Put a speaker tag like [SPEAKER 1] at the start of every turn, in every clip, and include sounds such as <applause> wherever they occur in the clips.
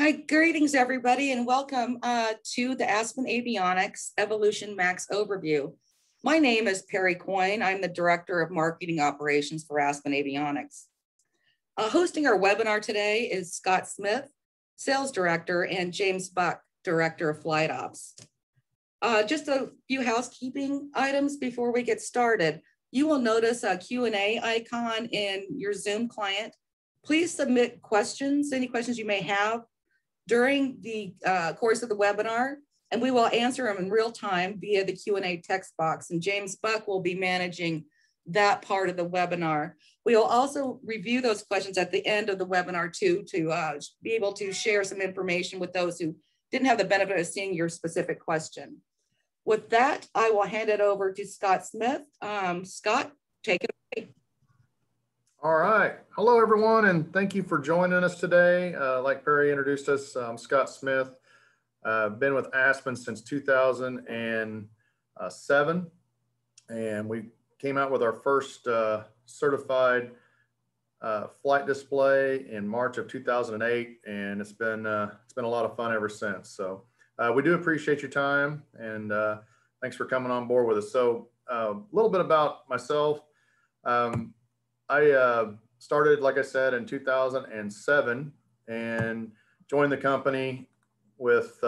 [SPEAKER 1] Hi, greetings everybody and welcome uh, to the Aspen Avionics Evolution Max overview. My name is Perry Coyne. I'm the Director of Marketing Operations for Aspen Avionics. Uh, hosting our webinar today is Scott Smith, Sales Director, and James Buck, Director of Flight Ops. Uh, just a few housekeeping items before we get started. You will notice a Q&A icon in your Zoom client. Please submit questions, any questions you may have during the uh, course of the webinar, and we will answer them in real time via the Q&A text box. And James Buck will be managing that part of the webinar. We will also review those questions at the end of the webinar too, to uh, be able to share some information with those who didn't have the benefit of seeing your specific question. With that, I will hand it over to Scott Smith. Um, Scott, take it away.
[SPEAKER 2] All right. Hello, everyone, and thank you for joining us today. Uh, like Perry introduced us, I'm Scott Smith. Uh, been with Aspen since 2007, and we came out with our first uh, certified uh, flight display in March of 2008, and it's been uh, it's been a lot of fun ever since. So uh, we do appreciate your time, and uh, thanks for coming on board with us. So a little bit about myself. Um, I started, like I said, in 2007, and joined the company with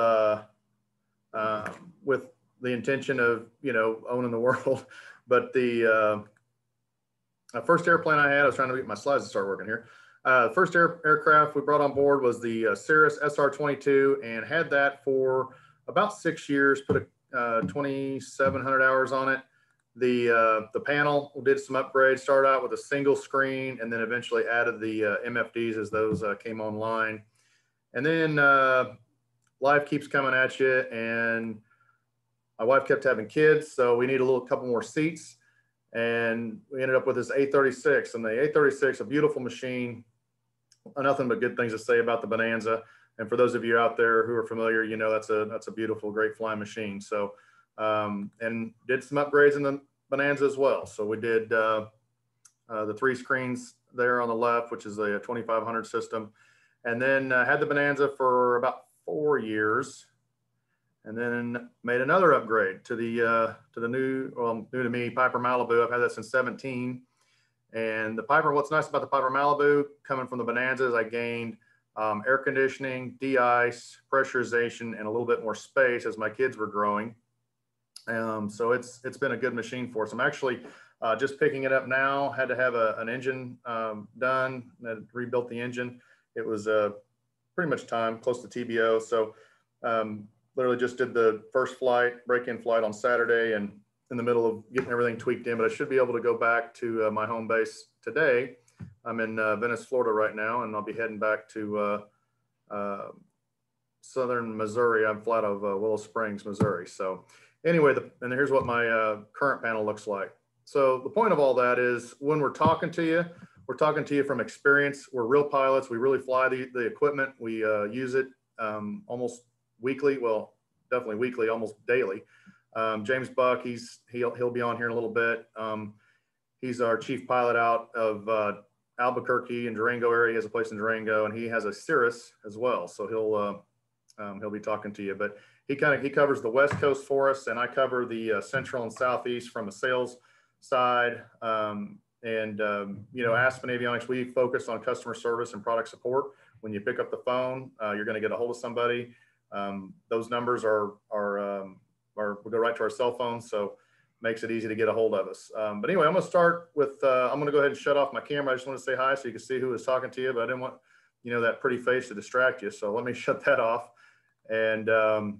[SPEAKER 2] with the intention of you know owning the <laughs> world but the uh, first airplane I had, I was trying to get my slides to start working here. Uh, the first air, aircraft we brought on board was the uh, Cirrus SR-22 and had that for about six years, put a uh, 2,700 hours on it. The, uh, the panel did some upgrades, started out with a single screen and then eventually added the uh, MFDs as those uh, came online. And then life keeps coming at you and my wife kept having kids, so we need a little couple more seats. And we ended up with this A36 and the A36, a beautiful machine, nothing but good things to say about the Bonanza. And for those of you out there who are familiar, you know, that's a, that's a beautiful, great flying machine. So, um, and did some upgrades in the Bonanza as well. So we did uh, uh, the three screens there on the left, which is a 2500 system. And then uh, had the Bonanza for about four years and then made another upgrade to the uh, to the new well new to me Piper Malibu. I've had that since 17. And the Piper, what's nice about the Piper Malibu coming from the Bonanzas, I gained um, air conditioning, de-ice, pressurization, and a little bit more space as my kids were growing. Um, so it's it's been a good machine for us. I'm actually uh, just picking it up now. Had to have a, an engine um, done, rebuilt the engine. It was uh, pretty much time, close to TBO. So um, literally just did the first flight, break-in flight on Saturday and in the middle of getting everything tweaked in, but I should be able to go back to uh, my home base today. I'm in uh, Venice, Florida right now, and I'll be heading back to uh, uh southern Missouri. I'm flat of Willow Springs, Missouri. So anyway, the, and here's what my uh, current panel looks like. So the point of all that is when we're talking to you, we're talking to you from experience. We're real pilots. We really fly the, the equipment. We use it um, almost weekly. Well, definitely weekly, almost daily. Um, James Buck, he's he'll he'll be on here in a little bit. Um, he's our chief pilot out of uh, Albuquerque and Durango area. He has a place in Durango, and he has a Cirrus as well. So he'll uh, um, he'll be talking to you. But he kind of he covers the West Coast for us, and I cover the uh, Central and Southeast from a sales side. Um, and um, you know, Aspen Avionics, we focus on customer service and product support. When you pick up the phone, uh, you're going to get a hold of somebody um, those numbers are, are, um, are, will go right to our cell phones. So makes it easy to get a hold of us. Um, but anyway, I'm going to start with, uh, I'm going to go ahead and shut off my camera. I just want to say hi so you can see who is talking to you, but I didn't want, you know, that pretty face to distract you. So let me <laughs> shut that off. And um,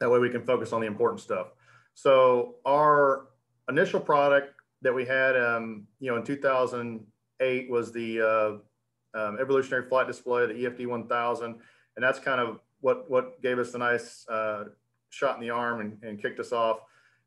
[SPEAKER 2] that way we can focus on the important stuff. So our initial product that we had, um, you know, in 2008 was the uh, um, evolutionary flight display, the EFD 1000. And that's kind of what what gave us the nice uh, shot in the arm and, and, kicked us off.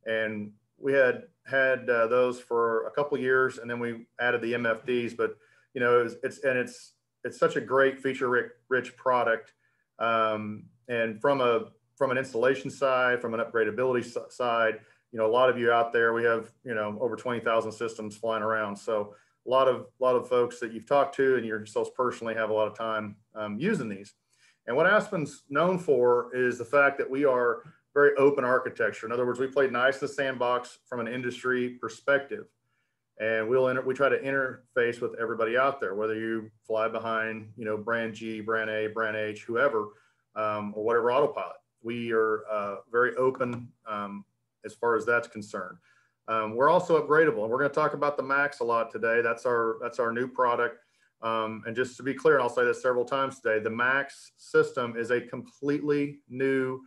[SPEAKER 2] And we had had uh, those for a couple years, and then we added the MFDs. But you know, it was, it's and it's it's such a great feature rich, rich product. Um, and from a from an installation side, from an upgradability side, you know, a lot of you out there, we have you know over twenty thousand systems flying around. So a lot of a lot of folks that you've talked to and yourselves personally have a lot of time um, using these. And what Aspen's known for is the fact that we are very open architecture. In other words, we play nice in the sandbox from an industry perspective. And we'll we try to interface with everybody out there, whether you fly behind, you know, brand G, brand A, brand H, whoever, um, or whatever autopilot. We are uh, very open um, as far as that's concerned. Um, we're also upgradable, and we're going to talk about the Max a lot today. That's our that's our new product. Um, and just to be clear, and I'll say this several times today, the Max system is a completely new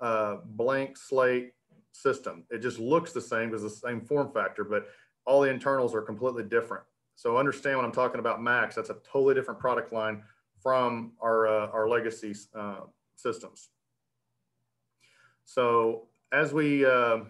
[SPEAKER 2] uh, blank slate system. It just looks the same because the same form factor, but all the internals are completely different. So understand when I'm talking about Max, that's a totally different product line from our, uh, our legacy uh, systems. So as we, uh,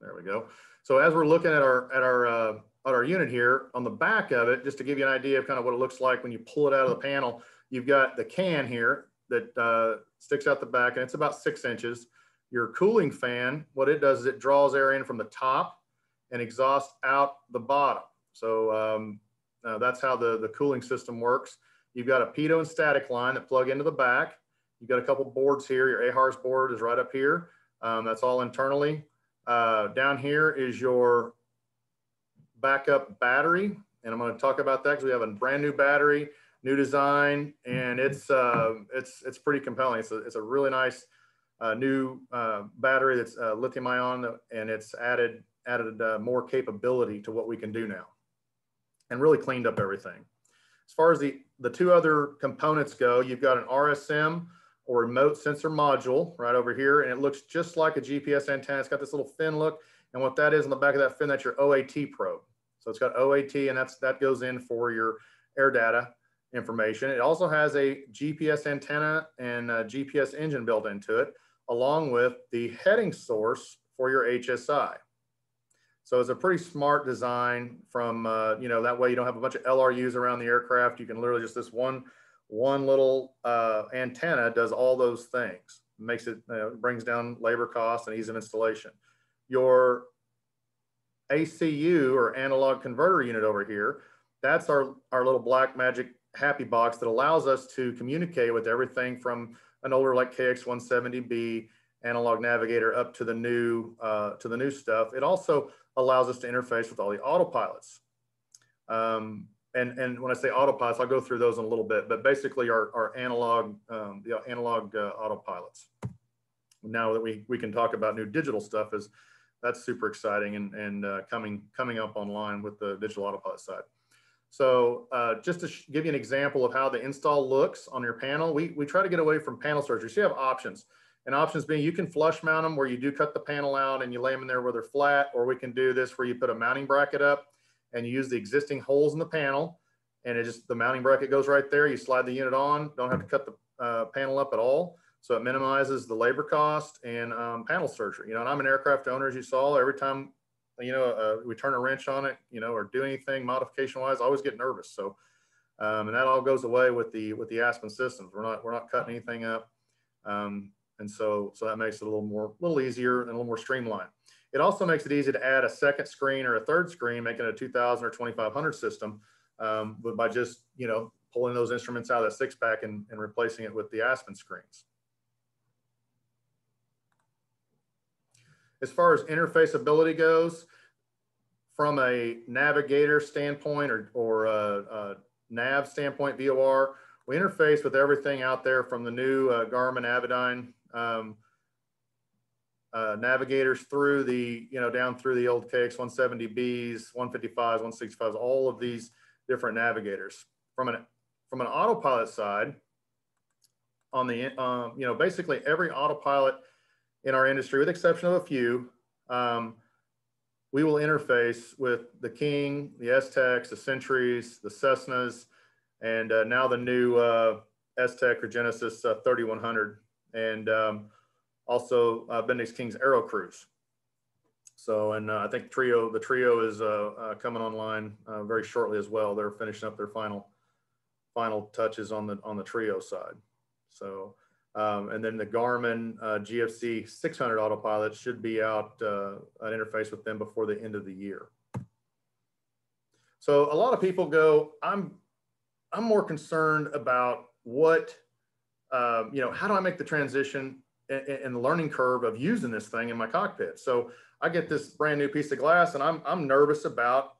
[SPEAKER 2] there we go. So as we're looking at our, at our, uh, at our unit here on the back of it, just to give you an idea of kind of what it looks like when you pull it out of the panel, you've got the can here that uh, sticks out the back and it's about six inches. Your cooling fan, what it does is it draws air in from the top and exhausts out the bottom. So um, uh, that's how the, the cooling system works. You've got a pitot and static line that plug into the back. You've got a couple boards here. Your AHRS board is right up here. Um, that's all internally. Uh, down here is your backup battery. And I'm going to talk about that because we have a brand new battery, new design, and it's uh, it's it's pretty compelling. It's a, it's a really nice uh, new uh, battery that's uh, lithium ion, and it's added added uh, more capability to what we can do now, and really cleaned up everything. As far as the the two other components go, you've got an RSM or remote sensor module right over here, and it looks just like a GPS antenna. It's got this little fin look, and what that is on the back of that fin, that's your OAT probe. So it's got OAT, and that's that goes in for your air data information. It also has a GPS antenna and a GPS engine built into it, along with the heading source for your HSI. So it's a pretty smart design from, uh, you know, that way you don't have a bunch of LRUs around the aircraft. You can literally just this one, one little uh, antenna does all those things. Makes it, uh, brings down labor costs and ease of installation. Your ACU or analog converter unit over here, that's our, our little black magic happy box that allows us to communicate with everything from an older like KX170B analog navigator up to the new uh, to the new stuff. It also allows us to interface with all the autopilots. Um, and, and when I say autopilots, I'll go through those in a little bit, but basically our, our analog, um, the analog uh, autopilots. Now that we, we can talk about new digital stuff is that's super exciting and, and uh, coming, coming up online with the digital autopilot side. So uh, just to give you an example of how the install looks on your panel, we, we try to get away from panel surgery. So you have options. And options being you can flush mount them where you do cut the panel out and you lay them in there where they're flat, or we can do this where you put a mounting bracket up and you use the existing holes in the panel and it just, the mounting bracket goes right there. You slide the unit on, don't have to cut the uh, panel up at all. So it minimizes the labor cost and um, panel surgery. You know, and I'm an aircraft owner, as you saw. Every time, you know, uh, we turn a wrench on it, you know, or do anything modification wise, I always get nervous. So, um, and that all goes away with the with the Aspen systems. We're not we're not cutting anything up, um, and so so that makes it a little more a little easier and a little more streamlined. It also makes it easy to add a second screen or a third screen, making a 2000 or 2500 system, um, but by just you know pulling those instruments out of that six pack and, and replacing it with the Aspen screens. As far as interface ability goes, from a navigator standpoint or, or a, a nav standpoint, VOR, we interface with everything out there from the new uh, Garmin Avidyne um, uh, navigators through the, you know, down through the old KX170Bs, 155s, 165s, all of these different navigators. From an, from an autopilot side, on the, um, you know, basically every autopilot in our industry, with exception of a few, um, we will interface with the King, the S-TECs, the Centuries, the Cessnas, and uh, now the new uh, or Genesys uh, 3100, and um, also uh, Bendix King's AeroCruze. So, and uh, I think Trio, the Trio is uh, uh, coming online very shortly as well. They're finishing up their final final touches on the on the Trio side. So, um, and then the Garmin uh, GFC 600 autopilot should be out uh, an interface with them before the end of the year. So a lot of people go, I'm, I'm more concerned about what um, you know, how do I make the transition and the learning curve of using this thing in my cockpit? So I get this brand new piece of glass and I'm, I'm nervous about,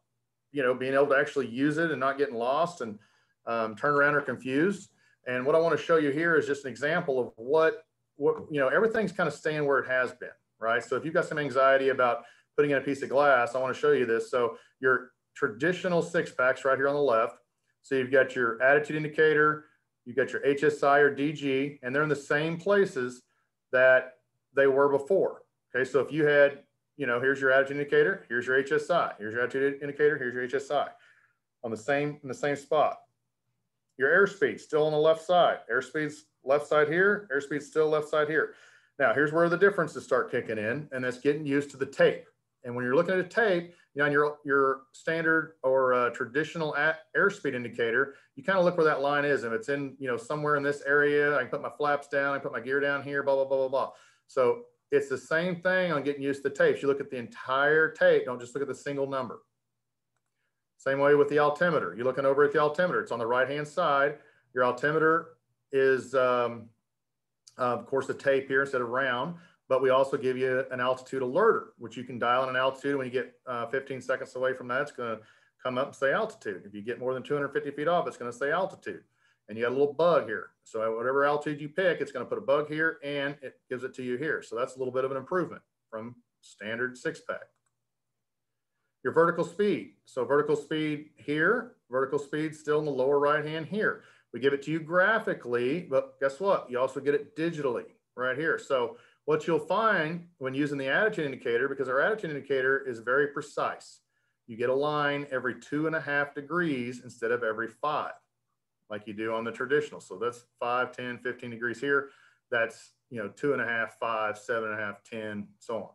[SPEAKER 2] you know, being able to actually use it and not getting lost and um, turn around or confused. And what I want to show you here is just an example of what, what, you know, everything's kind of staying where it has been, right? So if you've got some anxiety about putting in a piece of glass, I want to show you this. So your traditional six packs right here on the left. So you've got your attitude indicator, you've got your HSI or DG, and they're in the same places that they were before. Okay, so if you had, you know, here's your attitude indicator, here's your HSI, here's your attitude indicator, here's your HSI on the same in the same spot. Your airspeed still on the left side. Airspeed's left side here, airspeed's still left side here. Now here's where the differences start kicking in, and that's getting used to the tape. And when you're looking at a tape, you know, on your, your standard or uh, traditional airspeed indicator, you kind of look where that line is. If it's in, you know, somewhere in this area, I can put my flaps down, I put my gear down here, blah, blah, blah, blah, blah. So it's the same thing on getting used to tapes. You look at the entire tape, don't just look at the single number. Same way with the altimeter. You're looking over at the altimeter. It's on the right-hand side. Your altimeter is, um, uh, of course, the tape here instead of round but we also give you an altitude alerter, which you can dial in an altitude. When you get uh, 15 seconds away from that, it's going to come up and say altitude. If you get more than 250 feet off, it's going to say altitude. And you got a little bug here. So whatever altitude you pick, it's going to put a bug here and it gives it to you here. So that's a little bit of an improvement from standard six pack. Your vertical speed. So vertical speed here, vertical speed still in the lower right hand here. We give it to you graphically, but guess what? You also get it digitally right here. So what you'll find when using the attitude indicator, because our attitude indicator is very precise, you get a line every two and a half degrees instead of every five, like you do on the traditional. So that's five, 10, 15 degrees here. That's, you know, two and a half, five, seven and a half, 10, so on.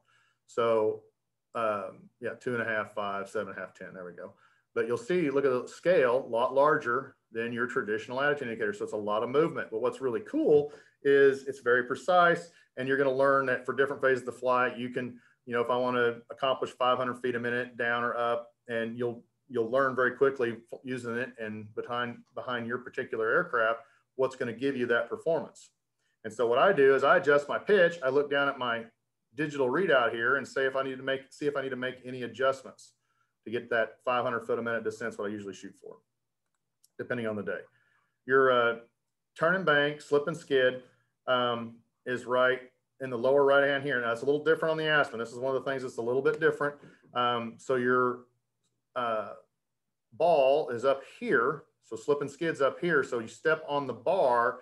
[SPEAKER 2] So um, yeah, two and a half, five, seven and a half, 10, there we go. But you'll see, look at the scale, a lot larger than your traditional attitude indicator. So it's a lot of movement. But what's really cool is it's very precise and you're going to learn that for different phases of the flight, you can, you know, if I want to accomplish 500 feet a minute down or up, and you'll you'll learn very quickly using it and behind behind your particular aircraft what's going to give you that performance. And so what I do is I adjust my pitch. I look down at my digital readout here and say if I need to make see if I need to make any adjustments to get that 500 foot a minute descent. What I usually shoot for, depending on the day. Your uh, turn and bank, slip and skid. Um, is right in the lower right hand here. Now it's a little different on the Aspen. This is one of the things that's a little bit different. Um, so your uh, ball is up here. So slip and skids up here. So you step on the bar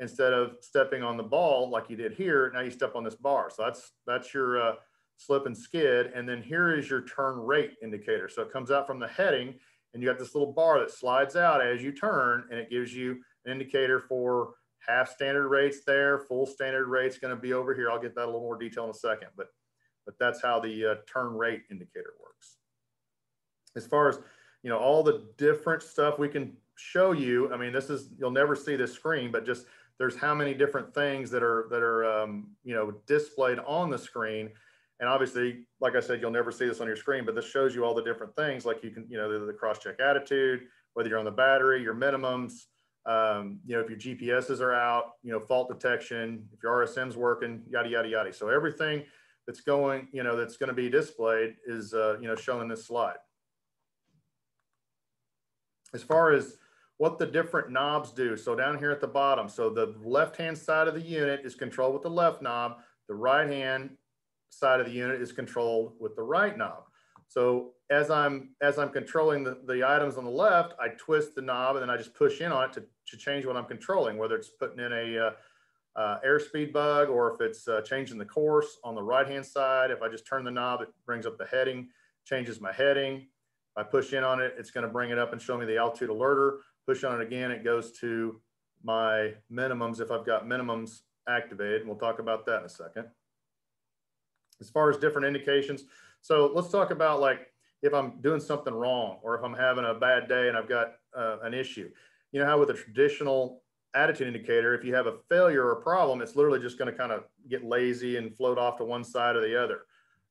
[SPEAKER 2] instead of stepping on the ball like you did here. Now you step on this bar. So that's, that's your uh, slip and skid. And then here is your turn rate indicator. So it comes out from the heading and you got this little bar that slides out as you turn and it gives you an indicator for half standard rates there, full standard rates going to be over here. I'll get that a little more detail in a second, but, but that's how the uh, turn rate indicator works. As far as, you know, all the different stuff we can show you, I mean, this is, you'll never see this screen, but just there's how many different things that are, that are, um, you know, displayed on the screen. And obviously, like I said, you'll never see this on your screen, but this shows you all the different things like you can, you know, the, the cross check attitude, whether you're on the battery, your minimums, um, you know, if your GPSs are out, you know, fault detection, if your RSM's working, yada, yada, yada. So everything that's going, you know, that's going to be displayed is, uh, you know, shown in this slide. As far as what the different knobs do. So down here at the bottom, so the left-hand side of the unit is controlled with the left knob. The right-hand side of the unit is controlled with the right knob. So as I'm as I'm controlling the, the items on the left, I twist the knob and then I just push in on it to, to change what I'm controlling, whether it's putting in a uh, uh, airspeed bug or if it's uh, changing the course on the right hand side. If I just turn the knob, it brings up the heading, changes my heading. If I push in on it, it's going to bring it up and show me the altitude alerter. Push on it again, it goes to my minimums if I've got minimums activated. We'll talk about that in a second. As far as different indications, so let's talk about like if I'm doing something wrong or if I'm having a bad day and I've got uh, an issue. You know how with a traditional attitude indicator, if you have a failure or a problem, it's literally just going to kind of get lazy and float off to one side or the other.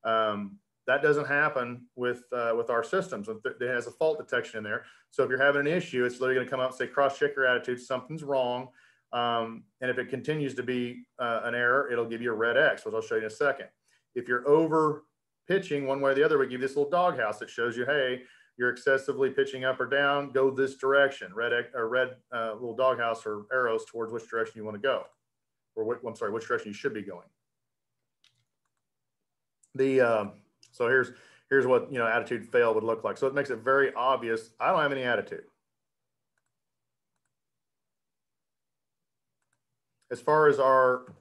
[SPEAKER 2] Um, that doesn't happen with uh, with our systems. It has a fault detection in there. So if you're having an issue, it's literally going to come up and say, cross check your attitude, something's wrong. Um, and if it continues to be uh, an error, it'll give you a red X, which I'll show you in a second. If you're over pitching one way or the other, we give you this little doghouse that shows you, hey, you're excessively pitching up or down, go this direction. Red or red uh, little doghouse or arrows towards which direction you want to go, or what, I'm sorry, which direction you should be going. The uh, so here's here's what you know attitude fail would look like. So it makes it very obvious. I don't have any attitude. As far as our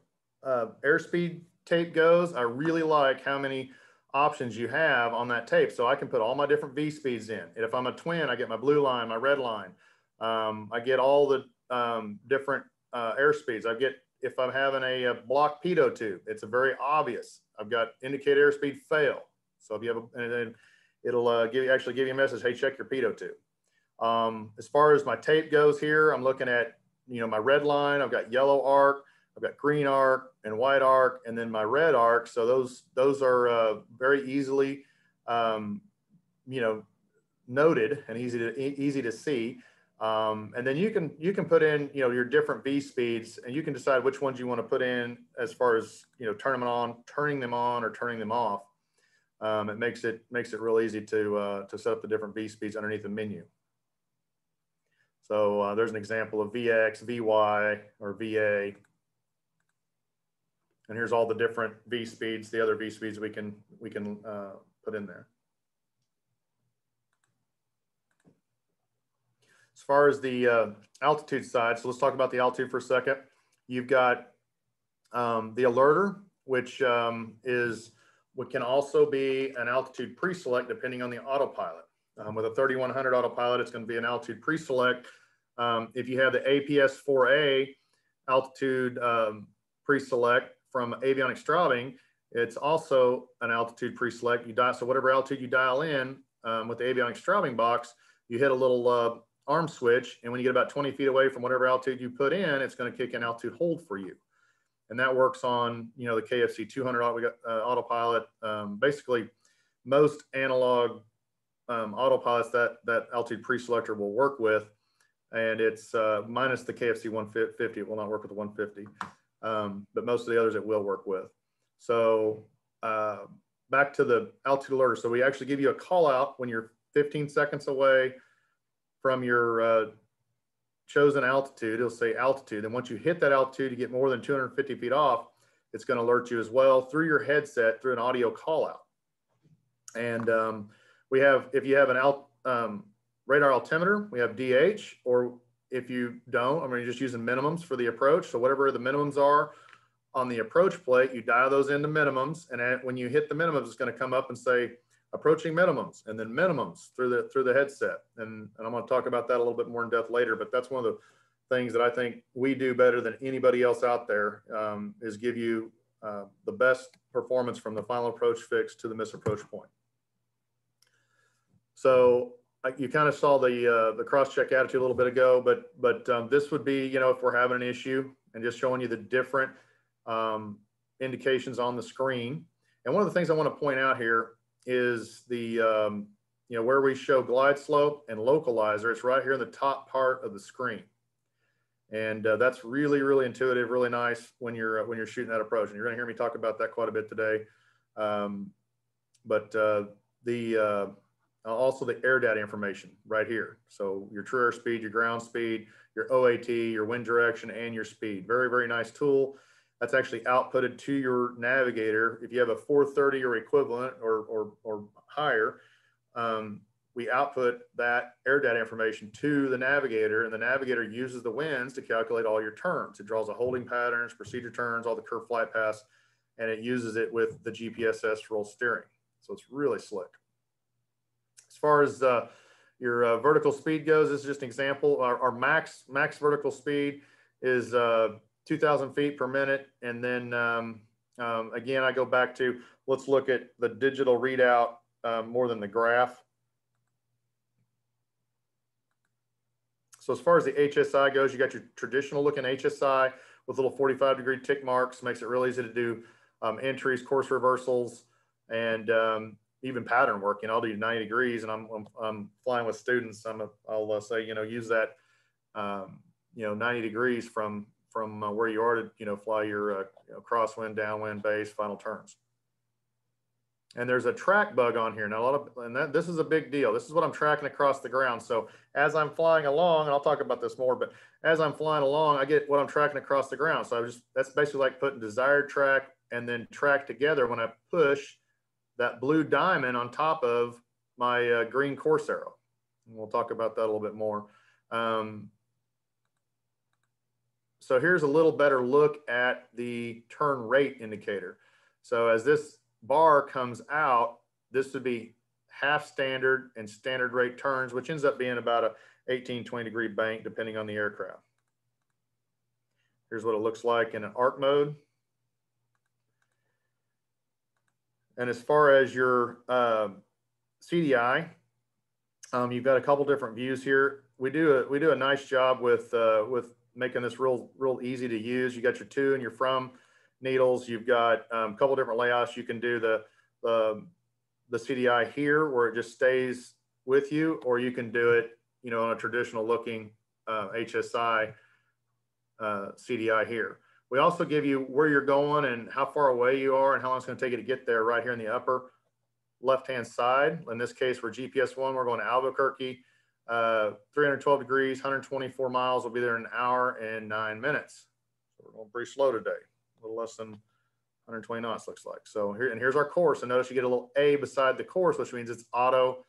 [SPEAKER 2] uh, airspeed tape goes, I really like how many options you have on that tape. So I can put all my different V speeds in. And if I'm a twin, I get my blue line, my red line. Um, I get all the um, different uh, air speeds. I get, if I'm having a, a, block pitot tube, it's a very obvious. I've got indicate airspeed fail. So if you have, a, and then it'll uh, give you, actually give you a message, hey, check your pitot tube. Um, as far as my tape goes here, I'm looking at, you know, my red line, I've got yellow arc, I've got green arc and white arc, and then my red arc. So those those are uh, very easily, um, you know, noted and easy to easy to see. Um, and then you can you can put in you know your different V speeds, and you can decide which ones you want to put in as far as you know turning them on, turning them on, or turning them off. Um, it makes it makes it real easy to uh, to set up the different V speeds underneath the menu. So uh, there's an example of VX, VY, or VA. And here's all the different V speeds, the other V speeds we can, we can uh, put in there. As far as the uh, altitude side, so let's talk about the altitude for a second. You've got um, the alerter, which um, is what can also be an altitude pre-select depending on the autopilot. Um, with a 3100 autopilot, it's going to be an altitude pre-select. Um, if you have the APS 4A altitude um, pre-select, from avionics Straubing, it's also an altitude pre-select. You dial, so whatever altitude you dial in um, with the avionics Straubing box, you hit a little uh, arm switch. And when you get about 20 feet away from whatever altitude you put in, it's going to kick in altitude hold for you. And that works on, you know, the KFC 200 auto, uh, autopilot. Um, basically, most analog um, autopilots that that altitude pre-selector will work with, and it's uh, minus the KFC 150. It will not work with the 150 um, but most of the others it will work with. So uh, back to the altitude alert. So we actually give you a call out when you're 15 seconds away from your uh, chosen altitude. It'll say altitude. And once you hit that altitude, you get more than 250 feet off, it's going to alert you as well through your headset through an audio call out. And um, we have, if you have an alt, um, radar altimeter, we have DH, or if you don't, I mean, you're just using minimums for the approach. So whatever the minimums are on the approach plate, you dial those into minimums. And when you hit the minimums, it's going to come up and say approaching minimums and then minimums through the, through the headset. And, and I'm going to talk about that a little bit more in depth later, but that's one of the things that I think we do better than anybody else out there um, is give you uh, the best performance from the final approach fix to the misapproach point. So you kind of saw the uh, the cross check attitude a little bit ago, but but um, this would be you know if we're having an issue and just showing you the different um, indications on the screen. And one of the things I want to point out here is the um, you know where we show glide slope and localizer. It's right here in the top part of the screen, and uh, that's really really intuitive, really nice when you're uh, when you're shooting that approach. And you're going to hear me talk about that quite a bit today. Um, but uh, the uh, also the air data information right here. So your true air speed, your ground speed, your OAT, your wind direction, and your speed. Very, very nice tool. That's actually outputted to your navigator. If you have a 430 or equivalent or, or, or higher, um, we output that air data information to the navigator and the navigator uses the winds to calculate all your turns. It draws the holding patterns, procedure turns, all the curve flight paths, and it uses it with the GPSS roll steering. So it's really slick. As far as uh, your uh, vertical speed goes, this is just an example. Our, our max max vertical speed is uh, 2,000 feet per minute. And then um, um, again, I go back to, let's look at the digital readout uh, more than the graph. So as far as the HSI goes, you got your traditional looking HSI with little 45 degree tick marks, makes it real easy to do um, entries, course reversals, and um, even pattern work. You know, I'll do 90 degrees and I'm, I'm, I'm flying with students. I'm a, I'll uh, say, you know, use that, um, you know, 90 degrees from, from uh, where you are to, you know, fly your uh, you know, crosswind, downwind, base, final turns. And there's a track bug on here. Now, a lot of, and that, this is a big deal. This is what I'm tracking across the ground. So as I'm flying along, and I'll talk about this more, but as I'm flying along, I get what I'm tracking across the ground. So I just, that's basically like putting desired track and then track together when I push that blue diamond on top of my uh, green course arrow. And we'll talk about that a little bit more. Um, so here's a little better look at the turn rate indicator. So as this bar comes out, this would be half standard and standard rate turns, which ends up being about a 18, 20 degree bank, depending on the aircraft. Here's what it looks like in an arc mode. And as far as your uh, CDI, um, you've got a couple different views here. We do a, we do a nice job with, uh, with making this real, real easy to use. You got your to and your from needles. You've got um, a couple different layouts. You can do the, the, the CDI here where it just stays with you, or you can do it, you know, on a traditional looking uh, HSI uh, CDI here. We also give you where you're going and how far away you are and how long it's going to take you to get there right here in the upper left-hand side. In this case, we're GPS one, we're going to Albuquerque, uh, 312 degrees, 124 miles. We'll be there in an hour and nine minutes. So we're going pretty slow today, a little less than 120 knots looks like. So here, and here's our course. And notice you get a little A beside the course, which means it's auto,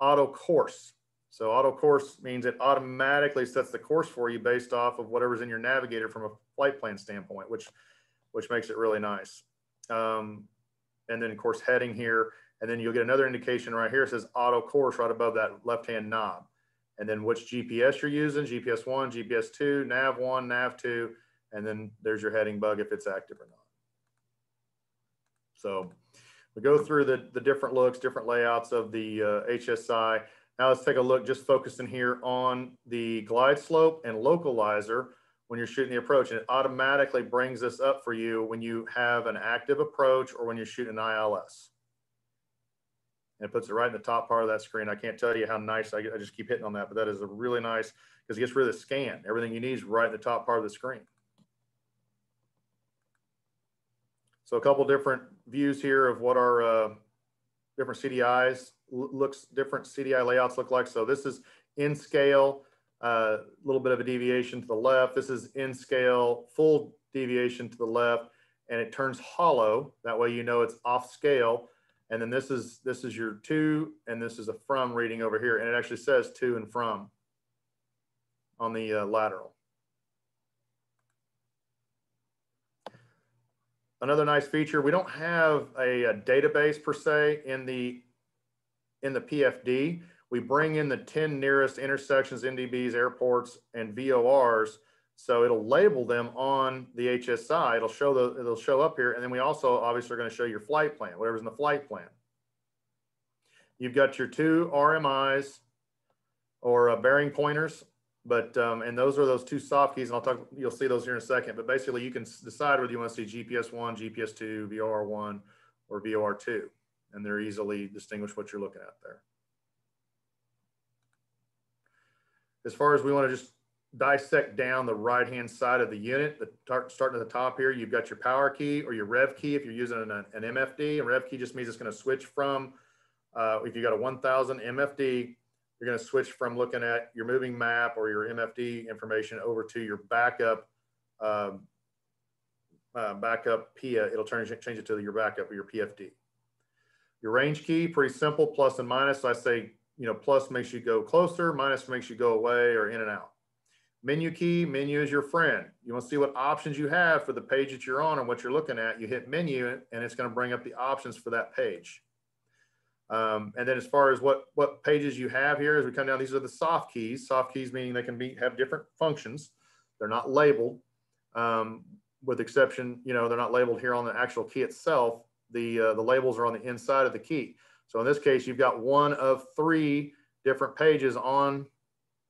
[SPEAKER 2] auto course. So auto course means it automatically sets the course for you based off of whatever's in your navigator from a flight plan standpoint, which, which makes it really nice. Um, and then of course heading here, and then you'll get another indication right here. It says auto course right above that left-hand knob. And then which GPS you're using, GPS one, GPS two, nav one, nav two, and then there's your heading bug if it's active or not. So we go through the, the different looks, different layouts of the uh, HSI. Now let's take a look just focusing here on the glide slope and localizer when you're shooting the approach. And it automatically brings this up for you when you have an active approach or when you're shooting an ILS and it puts it right in the top part of that screen. I can't tell you how nice, I, I just keep hitting on that, but that is a really nice, because it gets rid of the scan. Everything you need is right in the top part of the screen. So a couple different views here of what our uh, different CDIs looks, different CDI layouts look like. So this is in scale, a uh, little bit of a deviation to the left. This is in scale, full deviation to the left, and it turns hollow. That way you know it's off scale and then this is, this is your to, and this is a from reading over here. And it actually says to and from on the uh, lateral. Another nice feature, we don't have a, a, database per se in the, in the PFD. We bring in the 10 nearest intersections, NDBs, airports, and VORs so it'll label them on the HSI. It'll show the, it'll show up here. And then we also obviously are going to show your flight plan, whatever's in the flight plan. You've got your two RMIs or uh, bearing pointers, but, um, and those are those two soft keys. And I'll talk, you'll see those here in a second, but basically you can decide whether you want to see GPS one, GPS two, VOR one, or VOR two. And they're easily distinguish what you're looking at there. As far as we want to just dissect down the right hand side of the unit, the starting at the top here, you've got your power key or your rev key if you're using an, an MFD. And rev key just means it's going to switch from, uh, if you got a 1000 MFD, you're going to switch from looking at your moving map or your MFD information over to your backup um, uh, backup PIA. It'll turn, change it to your backup or your PFD. Your range key, pretty simple, plus and minus. So I say, you know, plus makes you go closer, minus makes you go away or in and out. Menu key, menu is your friend. You want to see what options you have for the page that you're on and what you're looking at. You hit menu and it's going to bring up the options for that page. Um, and then as far as what, what pages you have here, as we come down, these are the soft keys. Soft keys meaning they can be have different functions. They're not labeled um, with exception, you know, they're not labeled here on the actual key itself. The, uh, the labels are on the inside of the key. So in this case, you've got one of three different pages on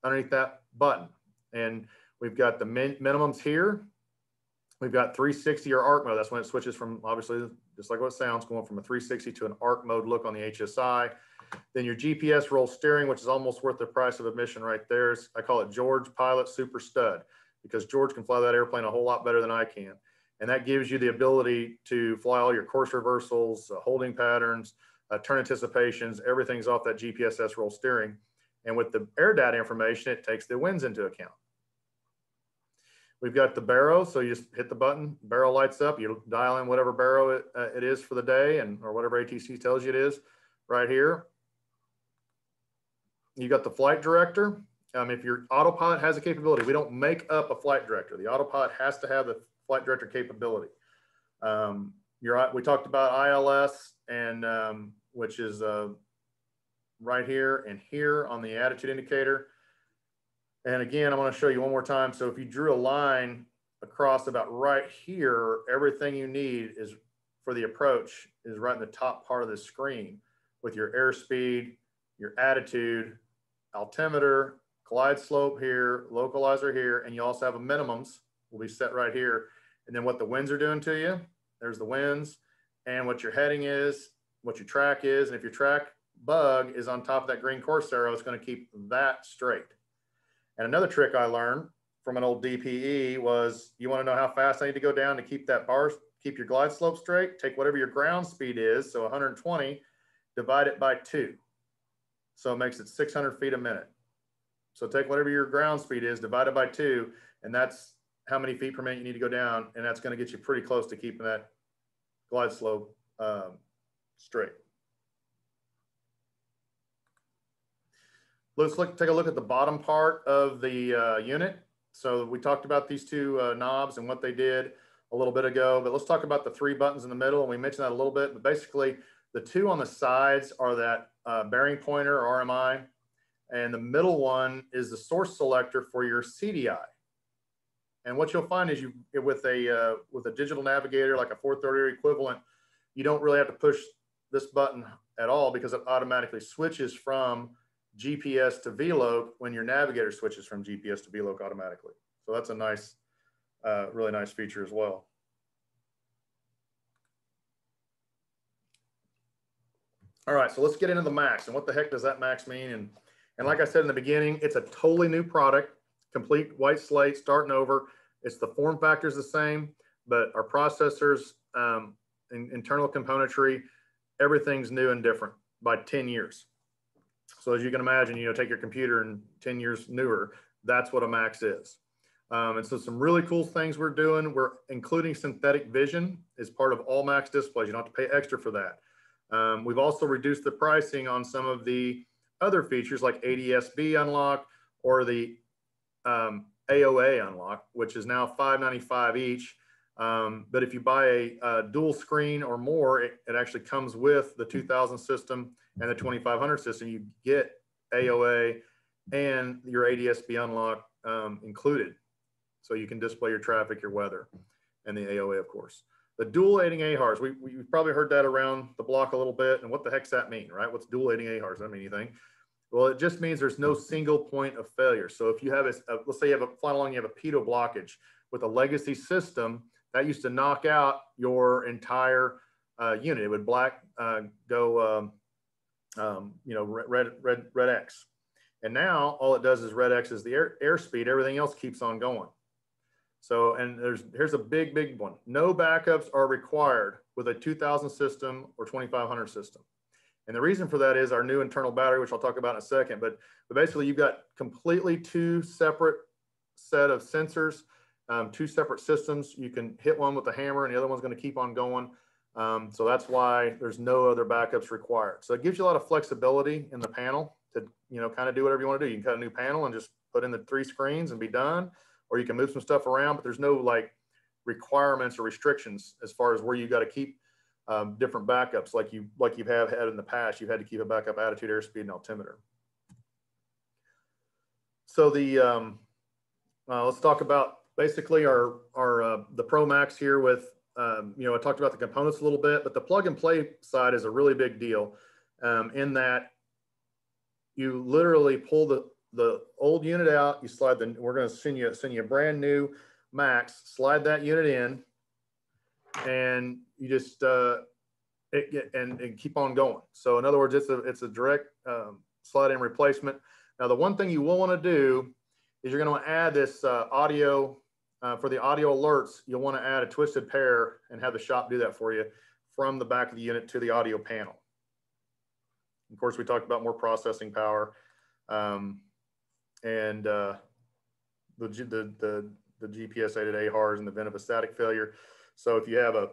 [SPEAKER 2] underneath that button. And we've got the min minimums here. We've got 360 or arc mode. That's when it switches from obviously just like what it sounds, going from a 360 to an arc mode look on the HSI. Then your GPS roll steering, which is almost worth the price of admission right there. I call it George Pilot Super Stud because George can fly that airplane a whole lot better than I can. And that gives you the ability to fly all your course reversals, uh, holding patterns, uh, turn anticipations, everything's off that GPSS roll steering. And with the air data information, it takes the winds into account. We've got the baro, so you just hit the button, baro lights up, you dial in whatever baro it, uh, it is for the day and or whatever ATC tells you it is right here. You got the flight director. Um, if your autopilot has a capability, we don't make up a flight director. The autopilot has to have the flight director capability. Um, you're, we talked about ILS and um, which is uh, right here and here on the attitude indicator. And again, I want to show you one more time. So if you drew a line across about right here, everything you need is for the approach is right in the top part of the screen with your airspeed, your attitude, altimeter, glide slope here, localizer here, and you also have a minimums will be set right here. And then what the winds are doing to you, there's the winds and what your heading is, what your track is. And if your track bug is on top of that green course arrow, it's gonna keep that straight. And another trick I learned from an old DPE was you want to know how fast I need to go down to keep that bar, keep your glide slope straight, take whatever your ground speed is, so 120, divide it by two. So it makes it 600 feet a minute. So take whatever your ground speed is, divide it by two, and that's how many feet per minute you need to go down. And that's going to get you pretty close to keeping that glide slope um, straight. Let's look, take a look at the bottom part of the uh, unit. So we talked about these two uh, knobs and what they did a little bit ago, but let's talk about the three buttons in the middle. And we mentioned that a little bit, but basically the two on the sides are that uh, bearing pointer RMI. And the middle one is the source selector for your CDI. And what you'll find is you with a uh, with a digital navigator like a 430 equivalent, you don't really have to push this button at all because it automatically switches from GPS to VLOC when your navigator switches from GPS to VLOC automatically. So that's a nice, uh, really nice feature as well. All right, so let's get into the Max and what the heck does that Max mean? And, and like I said in the beginning, it's a totally new product, complete white slate, starting over. It's the form factor is the same, but our processors, um, in, internal componentry, everything's new and different by 10 years. So as you can imagine, you know, take your computer and 10 years newer, that's what a Max is. Um, and so some really cool things we're doing, we're including synthetic vision as part of all Max displays. You don't have to pay extra for that. Um, we've also reduced the pricing on some of the other features like ADSB unlock or the um, AOA unlock, which is now 595 each. Um, but if you buy a, a, dual screen or more, it, it, actually comes with the 2000 system and the 2500 system. You get AOA and your ADSB unlock um, included. So you can display your traffic, your weather, and the AOA, of course. The dual aiding AHRS, we, we've probably heard that around the block a little bit. And what the heck's that mean, right? What's dual aiding AHRS? Doesn't mean anything. Well, it just means there's no single point of failure. So if you have a, a let's say you have a flying along, you have a pitot blockage with a legacy system, that used to knock out your entire uh, unit. It would black uh, go, um, um, you know, red, red, red X. And now all it does is red X is the air, airspeed. Everything else keeps on going. So, and there's here's a big, big one. No backups are required with a 2000 system or 2500 system. And the reason for that is our new internal battery, which I'll talk about in a second. But, but basically, you've got completely two separate set of sensors um, two separate systems. You can hit one with a hammer and the other one's going to keep on going. Um, so that's why there's no other backups required. So it gives you a lot of flexibility in the panel to, you know, kind of do whatever you want to do. You can cut a new panel and just put in the three screens and be done, or you can move some stuff around, but there's no like requirements or restrictions as far as where you got to keep um, different backups like you like you have had in the past. You've had to keep a backup attitude, airspeed, and altimeter. So the um, uh, let's talk about basically our, our uh, the Pro Max here with, um, you know, I talked about the components a little bit, but the plug and play side is a really big deal um, in that you literally pull the, the old unit out, you slide the, we're going to send you, send you a brand new Max, slide that unit in and you just, uh, it, and, and keep on going. So in other words, it's a, it's a direct um, slide in replacement. Now, the one thing you will want to do is you're going to add this uh, audio uh, for the audio alerts. You'll want to add a twisted pair and have the shop do that for you from the back of the unit to the audio panel. Of course, we talked about more processing power um, and uh, the, the, the, the GPS aided AHRS and the event of a static failure. So if you have a,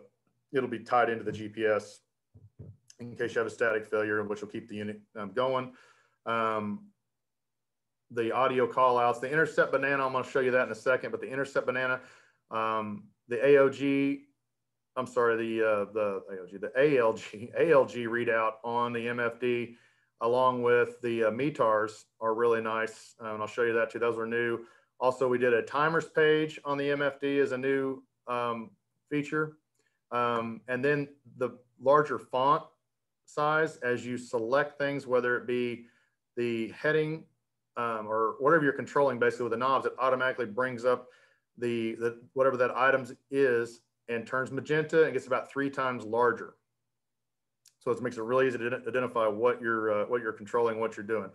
[SPEAKER 2] it'll be tied into the GPS in case you have a static failure, which will keep the unit um, going. Um, the audio call outs, the intercept banana, I'm going to show you that in a second, but the intercept banana, um, the AOG, I'm sorry, the, uh, the AOG, the ALG, ALG <laughs> readout on the MFD along with the uh, METARs are really nice. Um, and I'll show you that too. Those are new. Also, we did a timers page on the MFD as a new um, feature. Um, and then the larger font size as you select things, whether it be the heading um, or whatever you're controlling basically with the knobs, it automatically brings up the, the whatever that items is and turns magenta and gets about three times larger. So it makes it really easy to identify what you're uh, what you're controlling, what you're doing.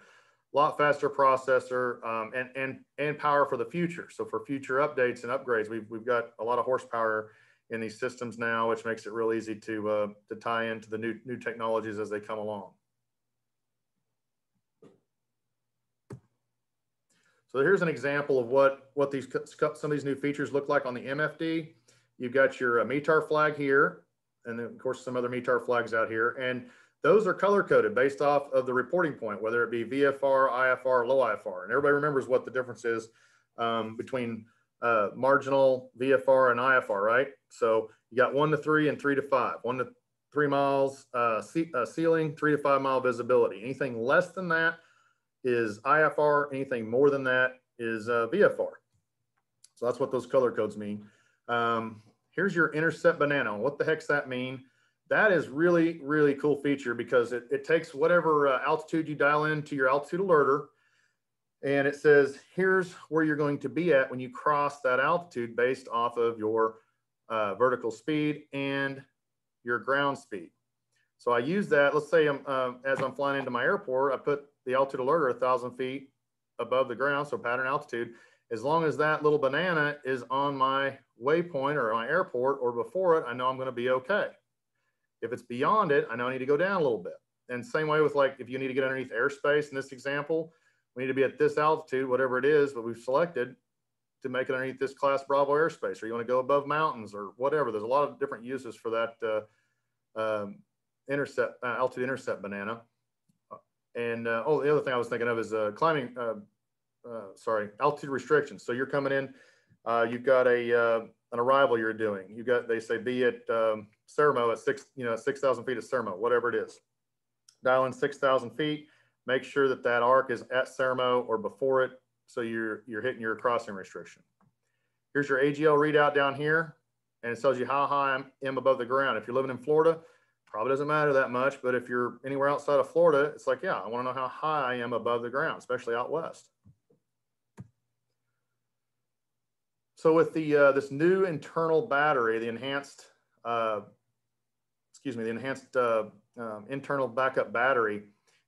[SPEAKER 2] A lot faster processor um, and and and power for the future. So for future updates and upgrades, we've we've got a lot of horsepower in these systems now, which makes it real easy to uh, to tie into the new new technologies as they come along. So here's an example of what what these some of these new features look like on the MFD. You've got your uh, METAR flag here, and then of course some other METAR flags out here. And those are color coded based off of the reporting point, whether it be VFR, IFR, low IFR. And everybody remembers what the difference is um, between uh, marginal VFR and IFR, right? So you got one to three and three to five, one to three miles uh, uh, ceiling, three to five mile visibility. Anything less than that is IFR. Anything more than that is uh, VFR. So that's what those color codes mean. Um, here's your intercept banana. What the heck's that mean? That is really, really cool feature because it, it takes whatever uh, altitude you dial into your altitude alerter and it says, here's where you're going to be at when you cross that altitude based off of your uh, vertical speed and your ground speed. So I use that, let's say I'm, uh, as I'm flying into my airport, I put the altitude alerter a thousand feet above the ground, so pattern altitude. As long as that little banana is on my waypoint or my airport or before it, I know I'm going to be okay. If it's beyond it, I know I need to go down a little bit. And same way with like if you need to get underneath airspace in this example, we need to be at this altitude, whatever it is, but we've selected to make it underneath this class Bravo airspace, or you want to go above mountains or whatever. There's a lot of different uses for that uh, um, intercept uh, altitude intercept banana. And uh, oh, the other thing I was thinking of is uh, climbing. Uh, uh, sorry, altitude restrictions. So you're coming in you've got a an arrival you're doing. You got they say be at um, Sermo at six you know six thousand feet of Sermo, whatever it is. Dial in six thousand feet. Make sure that that arc is at Sermo or before it, so you're you're hitting your crossing restriction. Here's your AGL readout down here, and it tells you how high I am above the ground. If you're living in Florida, probably doesn't matter that much. But if you're anywhere outside of Florida, it's like, yeah, I want to know how high I am above the ground, especially out west. So with the uh, this new internal battery, the enhanced, uh, excuse me, the enhanced uh, um, internal backup battery,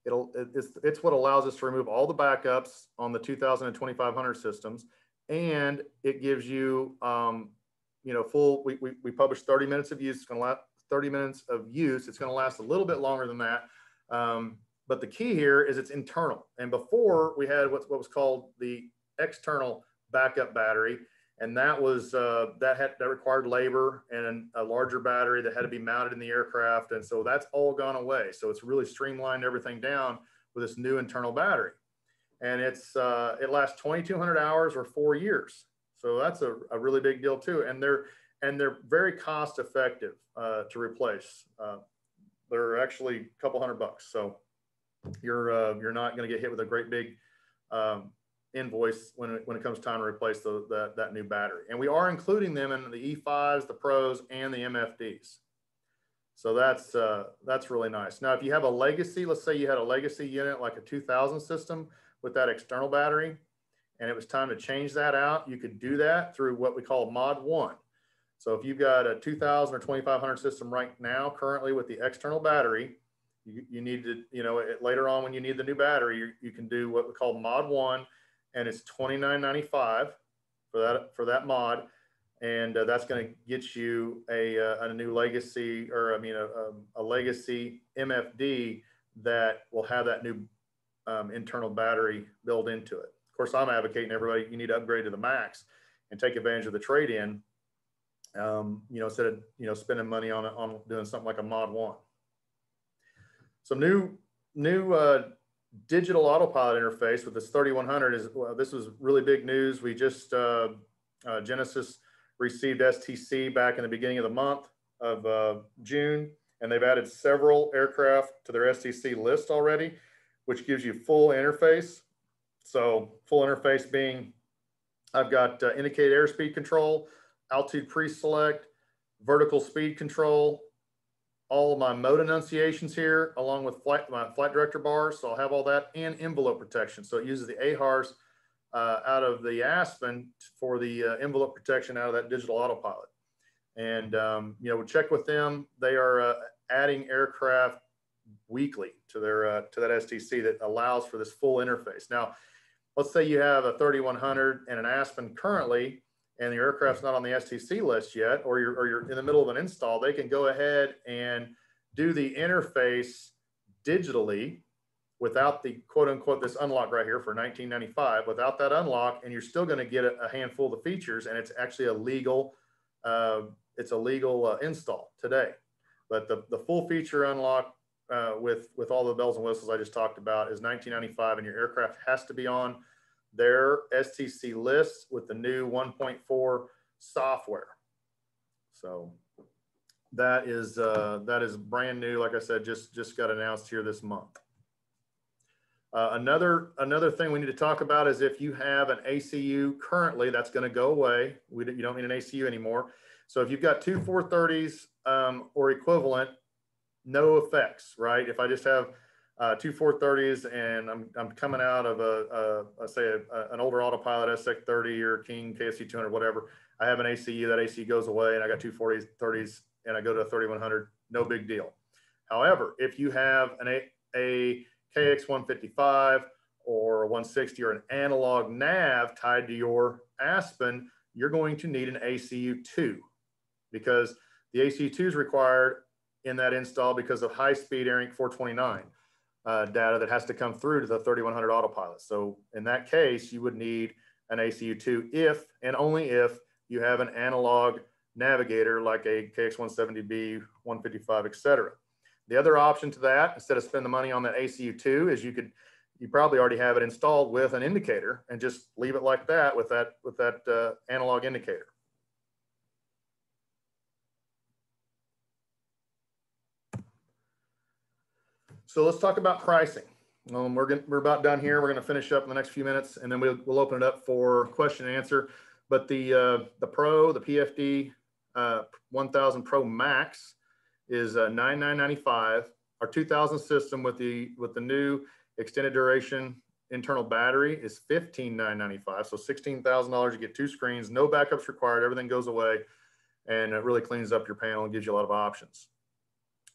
[SPEAKER 2] it'll it's, it's what allows us to remove all the backups on the 2000 and 2500 systems, and it gives you um, you know full. We, we we publish 30 minutes of use. It's going to last 30 minutes of use. It's going to last a little bit longer than that. Um, but the key here is it's internal. And before we had what, what was called the external backup battery and that was uh, that had that required labor and a larger battery that had to be mounted in the aircraft, and so that's all gone away. So it's really streamlined everything down with this new internal battery, and it's uh, it lasts 2,200 hours or four years. So that's a, a really big deal too, and they're and they're very cost effective uh, to replace. Uh, they're actually a couple hundred bucks, so you're uh, you're not going to get hit with a great big um, invoice when it, when it comes time to replace the, the, that new battery. And we are including them in the E5s, the Pros, and the MFDs. So that's, uh, that's really nice. Now, if you have a legacy, let's say you had a legacy unit like a 2000 system with that external battery, and it was time to change that out, you could do that through what we call Mod 1. So if you've got a 2000 or 2500 system right now, currently with the external battery, you, you need to, you know, later on when you need the new battery, you, you can do what we call Mod 1 and it's twenty nine ninety five for that for that mod, and uh, that's going to get you a, uh, a new legacy or I mean a, a, a legacy MFD that will have that new um, internal battery built into it. Of course, I'm advocating everybody you need to upgrade to the max and take advantage of the trade in. Um, you know, instead of you know spending money on on doing something like a mod one. Some new new uh, digital autopilot interface with this 3100 is well, this was really big news. We just uh, uh, Genesys received STC back in the beginning of the month of uh, June, and they've added several aircraft to their STC list already, which gives you full interface. So full interface being, I've got uh, indicated airspeed control, altitude pre-select, vertical speed control, all of my mode enunciations here, along with flight, my flight director bars. So I'll have all that and envelope protection. So it uses the AHRS uh, out of the Aspen for the uh, envelope protection out of that digital autopilot. And, um, you know, we check with them. They are uh, adding aircraft weekly to their, uh, to that STC that allows for this full interface. Now, let's say you have a 3100 and an Aspen currently, and the aircraft's not on the STC list yet, or you're, or you're in the middle of an install, they can go ahead and do the interface digitally without the quote unquote this unlock right here for 1995 without that unlock and you're still going to get a, handful of the features and it's actually a legal uh, it's a legal uh, install today. But the, the full feature unlock uh, with with all the bells and whistles i just talked about is 1995 and your aircraft has to be on their stc lists with the new 1.4 software so that is uh, that is brand new like i said just just got announced here this month uh, another, another thing we need to talk about is if you have an ACU currently, that's going to go away. We, you don't need an ACU anymore. So if you've got two 430s um, or equivalent, no effects, right? If I just have uh, two 430s and I'm, I'm coming out of a, a, a say a, a, an older autopilot SX 30 or King KFC 200, whatever, I have an ACU, that ACU goes away and I got two 40s, 30s and I go to a 3100, no big deal. However, if you have an, a, a KX155 or 160 or an analog nav tied to your Aspen, you're going to need an ACU2 because the ACU2 is required in that install because of high speed ARINC 429 uh, data that has to come through to the 3100 autopilot. So in that case, you would need an ACU2 if and only if you have an analog navigator like a KX170B, 155, et cetera. The other option to that, instead of spending the money on that ACU2, is you could, you probably already have it installed with an indicator and just leave it like that with that, with that uh, analog indicator. So let's talk about pricing. Um, we're, gonna, we're about done here. We're going to finish up in the next few minutes, and then we'll, we'll open it up for question and answer. But the uh, the Pro, the PFD uh, 1000 Pro Max is uh, 9995. Our 2000 system with the with the new extended duration internal battery is 15995. So $16,000 you get two screens, no backups required, everything goes away and it really cleans up your panel and gives you a lot of options.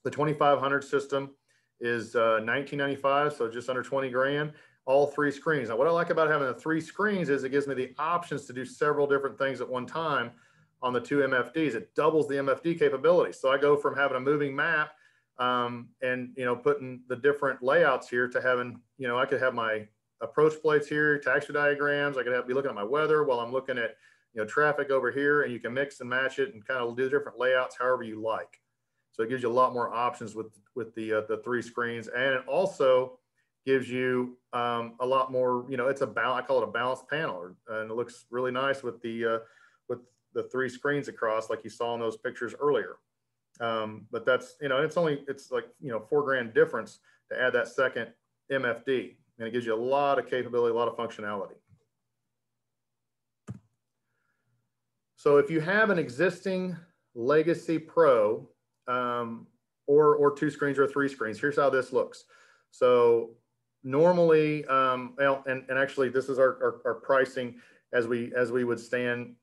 [SPEAKER 2] The 2500 system is uh, 1995, so just under 20 grand, all three screens. Now, what I like about having the three screens is it gives me the options to do several different things at one time on the two MFDs. It doubles the MFD capability. So I go from having a moving map um, and you know putting the different layouts here to having you know I could have my approach plates here, taxi diagrams. I could have, be looking at my weather while I'm looking at you know traffic over here, and you can mix and match it and kind of do different layouts however you like. So it gives you a lot more options with with the uh, the three screens, and it also gives you um, a lot more. You know, it's a balance. I call it a balanced panel, and it looks really nice with the uh, with the three screens across like you saw in those pictures earlier. Um, but that's, you know, it's only, it's like, you know, four grand difference to add that second MFD. And it gives you a lot of capability, a lot of functionality. So if you have an existing Legacy Pro um, or, or two screens or three screens, here's how this looks. So normally, um, and, and actually this is our, our, our pricing as we, as we would stand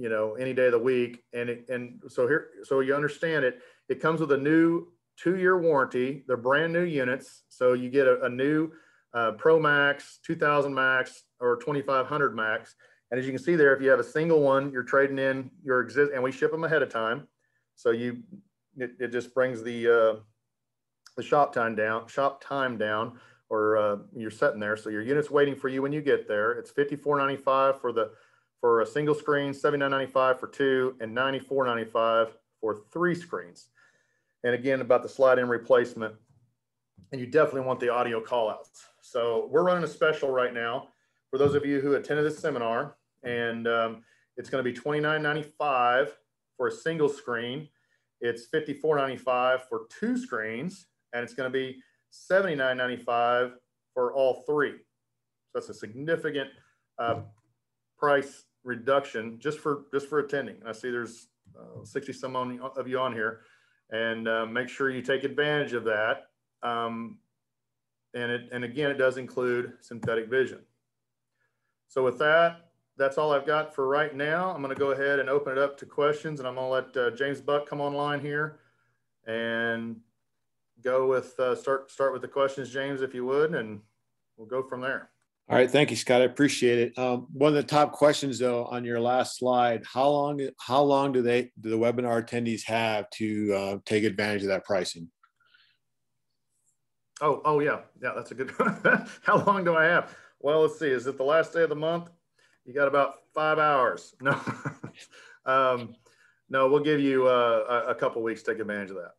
[SPEAKER 2] you know, any day of the week. And it, and so here, so you understand it. It comes with a new two-year warranty. They're brand new units, so you get a, a new uh, Pro Max, 2000 Max, or 2500 max. And as you can see there, if you have a single one, you're trading in your exist, and we ship them ahead of time. So you, it, it just brings the uh, the shop time down, shop time down, or uh, you're sitting there. So your unit's waiting for you when you get there. It's 54.95 for the for a single screen, 79.95 for two, and 94.95 for three screens. And again, about the slide-in replacement, and you definitely want the audio callouts. So we're running a special right now for those of you who attended this seminar, and um, it's going to be $29.95 for a single screen. It's $54.95 for two screens, and it's going to be $79.95 for all three. So that's a significant uh, price reduction just for just for attending. I see there's uh, 60 some of you on here, and uh, make sure you take advantage of that. Um, and it and again, it does include synthetic vision. So with that, that's all I've got for right now. I'm going to go ahead and open it up to questions, and I'm going to let uh, James Buck come online here and go with uh, start start with the questions, James, if you would, and we'll go from there.
[SPEAKER 3] All right, thank you, Scott. I appreciate it. Um, one of the top questions, though, on your last slide: how long how long do they do the webinar attendees have to uh, take advantage of that pricing?
[SPEAKER 2] Oh, oh yeah, yeah, that's a good. <laughs> how long do I have? Well, let's see. Is it the last day of the month? You got about five hours. <laughs> No, um, no, we'll give you uh, a, a couple weeks to take advantage of that.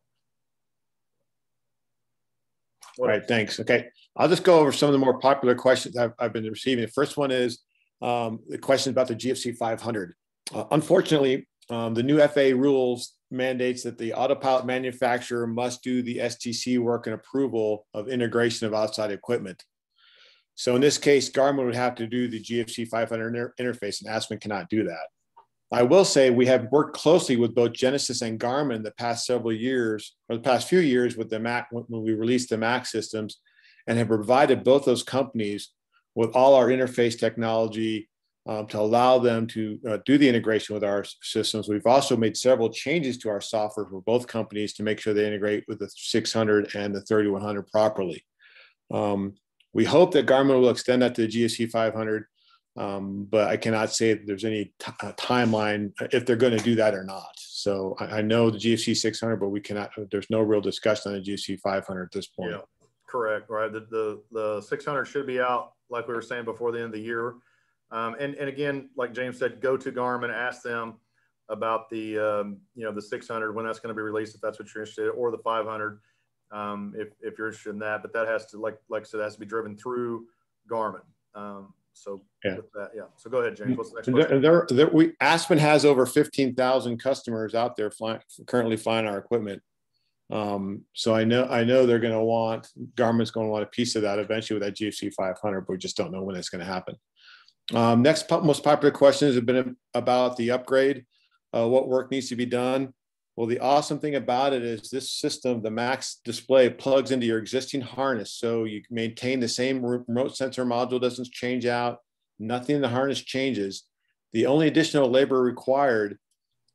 [SPEAKER 3] What All right, thanks. Okay, I'll just go over some of the more popular questions I've, I've been receiving. The first one is um, the question about the GFC 500. Uh, unfortunately, um, the new FAA rules mandates that the autopilot manufacturer must do the STC work and approval of integration of outside equipment. So in this case, Garmin would have to do the GFC 500 inter interface and Aspen cannot do that. I will say we have worked closely with both Genesys and Garmin the past several years, or the past few years with the Mac, when we released the Mac systems and have provided both those companies with all our interface technology um, to allow them to uh, do the integration with our systems. We've also made several changes to our software for both companies to make sure they integrate with the 600 and the 3100 properly. Um, we hope that Garmin will extend that to the GFC 500, um, but I cannot say that there's any uh, timeline if they're going to do that or not. So I, I, know the GFC 600, but we cannot. There's no real discussion on the GFC 500 at this point. Yeah,
[SPEAKER 2] correct. Right. The, the the 600 should be out, like we were saying before the end of the year. Um, and and again, like James said, go to Garmin, ask them about the um, you know the 600 when that's going to be released if that's what you're interested in, or the 500 um, if, if you're interested in that. But that has to, like like I said, has to be driven through Garmin. Um, so yeah. That, yeah. So go ahead, James. What's the next question?
[SPEAKER 3] There, there, we Aspen has over 15,000 customers out there flying, currently flying our equipment. Um, so I know I know they're going to want Garmin's going to want a piece of that eventually with that GFC 500, but we just don't know when it's going to happen. Um, next most popular questions have been about the upgrade. Uh, what work needs to be done? Well, the awesome thing about it is this system, the Max display plugs into your existing harness. So you maintain the same remote sensor module doesn't change out. Nothing in the harness changes. The only additional labor required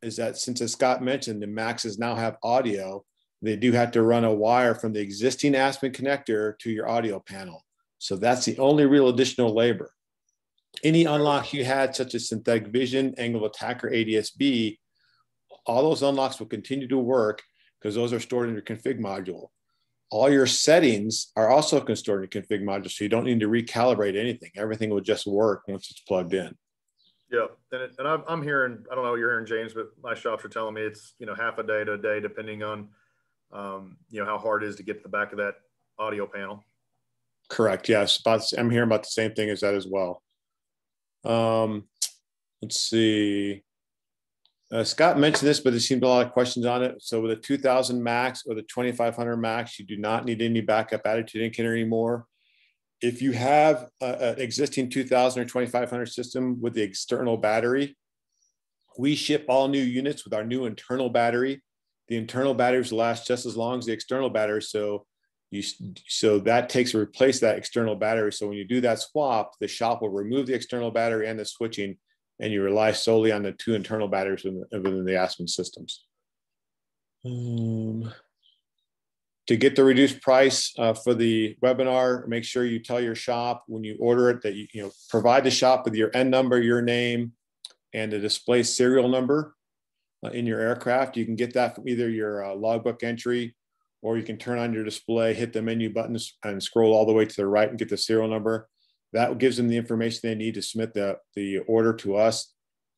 [SPEAKER 3] is that since as Scott mentioned, the Maxes now have audio, they do have to run a wire from the existing Aspen connector to your audio panel. So that's the only real additional labor. Any unlocks you had, such as synthetic vision, angle attack, or ADS-B, all those unlocks will continue to work because those are stored in your config module. All your settings are also stored in your config module, so you don't need to recalibrate anything. Everything will just work once it's plugged in.
[SPEAKER 2] Yeah, and, it, and I'm, hearing, I don't know, what you're hearing James, but my shops are telling me it's, you know, half a day to a day, depending on, um, you know, how hard it is to get to the back of that audio panel.
[SPEAKER 3] Correct. Yes. About, I'm hearing about the same thing as that as well. Um, let's see. Uh, Scott mentioned this, but there seemed a lot of questions on it. So with a 2000 max or the 2500 max, you do not need any backup attitude indicator anymore. If you have an existing 2000 or 2500 system with the external battery, we ship all new units with our new internal battery. The internal batteries last just as long as the external battery. So you, so that takes to replace that external battery. So when you do that swap, the shop will remove the external battery and the switching and you rely solely on the two internal batteries within the, Aspen systems. Um, to get the reduced price uh, for the webinar, make sure you tell your shop when you order it that you, you know provide the shop with your N number, your name, and the display serial number uh, in your aircraft. You can get that from either your uh, logbook entry or you can turn on your display, hit the menu buttons, and scroll all the way to the right and get the serial number. That gives them the information they need to submit the, the order to us,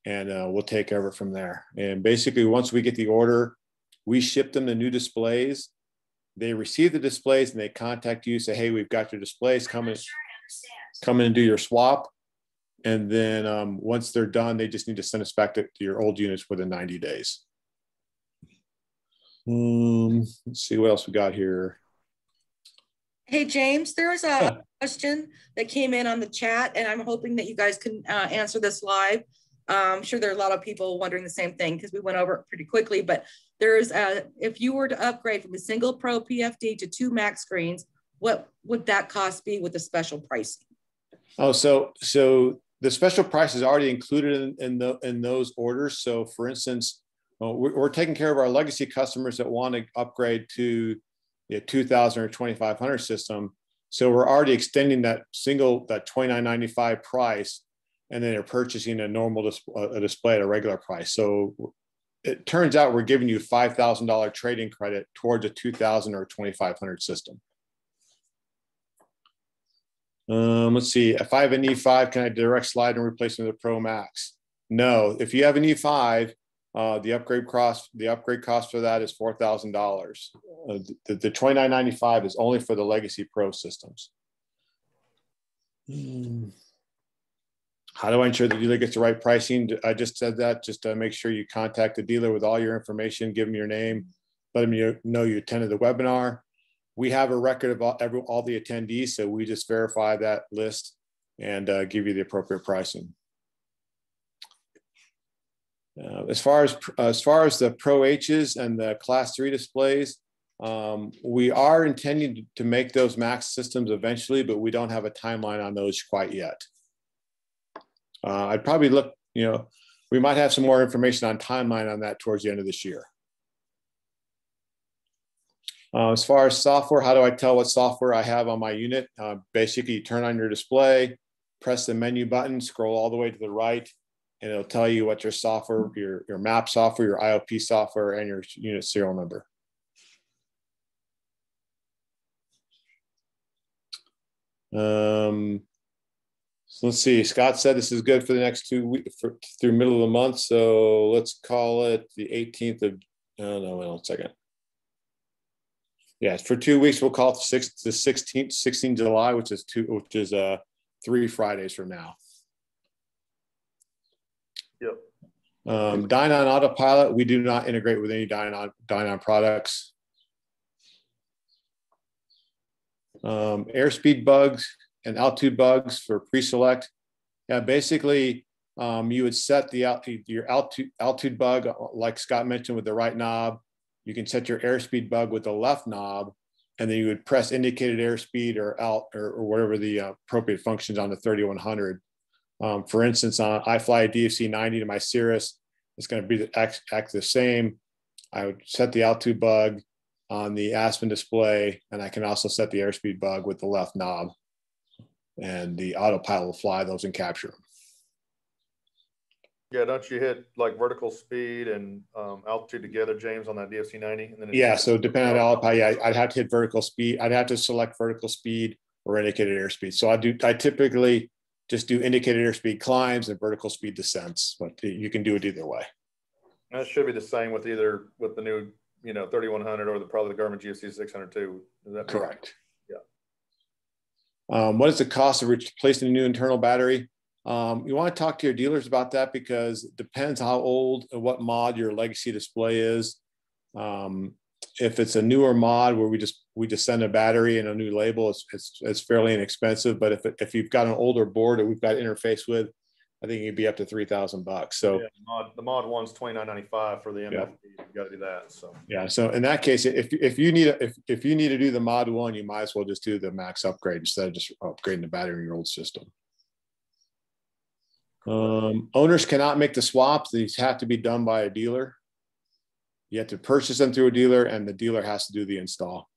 [SPEAKER 3] and uh, we'll take over from there. And basically, once we get the order, we ship them the new displays. They receive the displays and they contact you, say, "Hey, we've got your displays. Come in, come in and do your swap." And then um, once they're done, they just need to send us back to, to your old units within 90 days. Um, let's see what else we got here.
[SPEAKER 1] Hey, James, there was a yeah. question that came in on the chat, and I'm hoping that you guys can uh, answer this live. Uh, I'm sure there are a lot of people wondering the same thing because we went over it pretty quickly, but there's a, if you were to upgrade from a single Pro PFD to two Max screens, what would that cost be with the special pricing?
[SPEAKER 3] Oh, so so the special price is already included in, in, the, in those orders. So for instance, well, we're, we're, taking care of our legacy customers that want to upgrade to a 2000 or 2500 system. So we're already extending that single, that 29.95 price, and then they're purchasing a normal a display at a regular price. So it turns out we're giving you $5,000 trading credit towards a 2000 or 2500 system. Um, let's see, if I have an E5, can I direct slide and replace it with a Pro Max? No, if you have an E5, uh, the upgrade cost, the upgrade cost for that is four thousand uh, dollars. The, the twenty nine ninety five is only for the Legacy Pro systems. Hmm. How do I ensure the dealer gets the right pricing? I just said that. Just make sure you contact the dealer with all your information, give them your name, let them know you attended the webinar. We have a record of all, every, all the attendees, so we just verify that list and uh, give you the appropriate pricing. Uh, as far as as far as the Pro H's and the Class Three displays, um, we are intending to make those Max systems eventually, but we don't have a timeline on those quite yet. Uh, I'd probably look, you know, we might have some more information on timeline on that towards the end of this year. Uh, as far as software, how do I tell what software I have on my unit? Uh, basically, you turn on your display, press the menu button, scroll all the way to the right, and it'll tell you what your software, your, your map software, your IOP software, and your unit serial number. Um, so let's see. Scott said this is good for the next two weeks through middle of the month. So let's call it the 18th of. Oh no, wait a second. Yeah, for two weeks we'll call it the 6th, the 16th, 16th July, which is two, which is uh three Fridays from now.
[SPEAKER 2] Yep.
[SPEAKER 3] Um, Dynon Autopilot, we do not integrate with any Dynon, Dynon products. Um, airspeed bugs and altitude bugs for pre-select. Yeah, basically, um, you would set the your altitude, altitude bug, like Scott mentioned, with the right knob. You can set your airspeed bug with the left knob, and then you would press indicated airspeed or out or, or whatever the uh, appropriate functions on the 3100 um, for instance, on, I fly a DFC 90 to my Cirrus, it's going to be the, act, act the same. I would set the altitude bug on the Aspen display, and I can also set the airspeed bug with the left knob. And the autopilot will fly those and capture them.
[SPEAKER 2] Yeah, don't you hit like vertical speed and um, altitude together, James, on that DFC 90? And
[SPEAKER 3] then yeah, so depending on autopilot, yeah, I'd have to hit vertical speed. I'd have to select vertical speed or indicated airspeed. So I do. I typically just do indicated airspeed climbs and vertical speed descents, but you can do it either way.
[SPEAKER 2] That should be the same with either with the new, you know, 3100 or the probably the Garmin GFC 602. Is that
[SPEAKER 3] correct?
[SPEAKER 2] Yeah.
[SPEAKER 3] Um, what is the cost of replacing a new internal battery? Um, you want to talk to your dealers about that because it depends how old and what mod your legacy display is. Um, if it's a newer mod where we just we just send a battery and a new label, it's it's, it's fairly inexpensive. But if if you've got an older board that we've got interface with, I think it'd be up to three thousand bucks. So
[SPEAKER 2] yeah, the mod, the mod one's twenty nine ninety five for the MFD. Yeah. You got to do that. So
[SPEAKER 3] yeah. So in that case, if if you need a, if if you need to do the mod one, you might as well just do the max upgrade instead of just upgrading the battery in your old system. Um, owners cannot make the swaps; these have to be done by a dealer. You have to purchase them through a dealer, and the dealer has to do the install.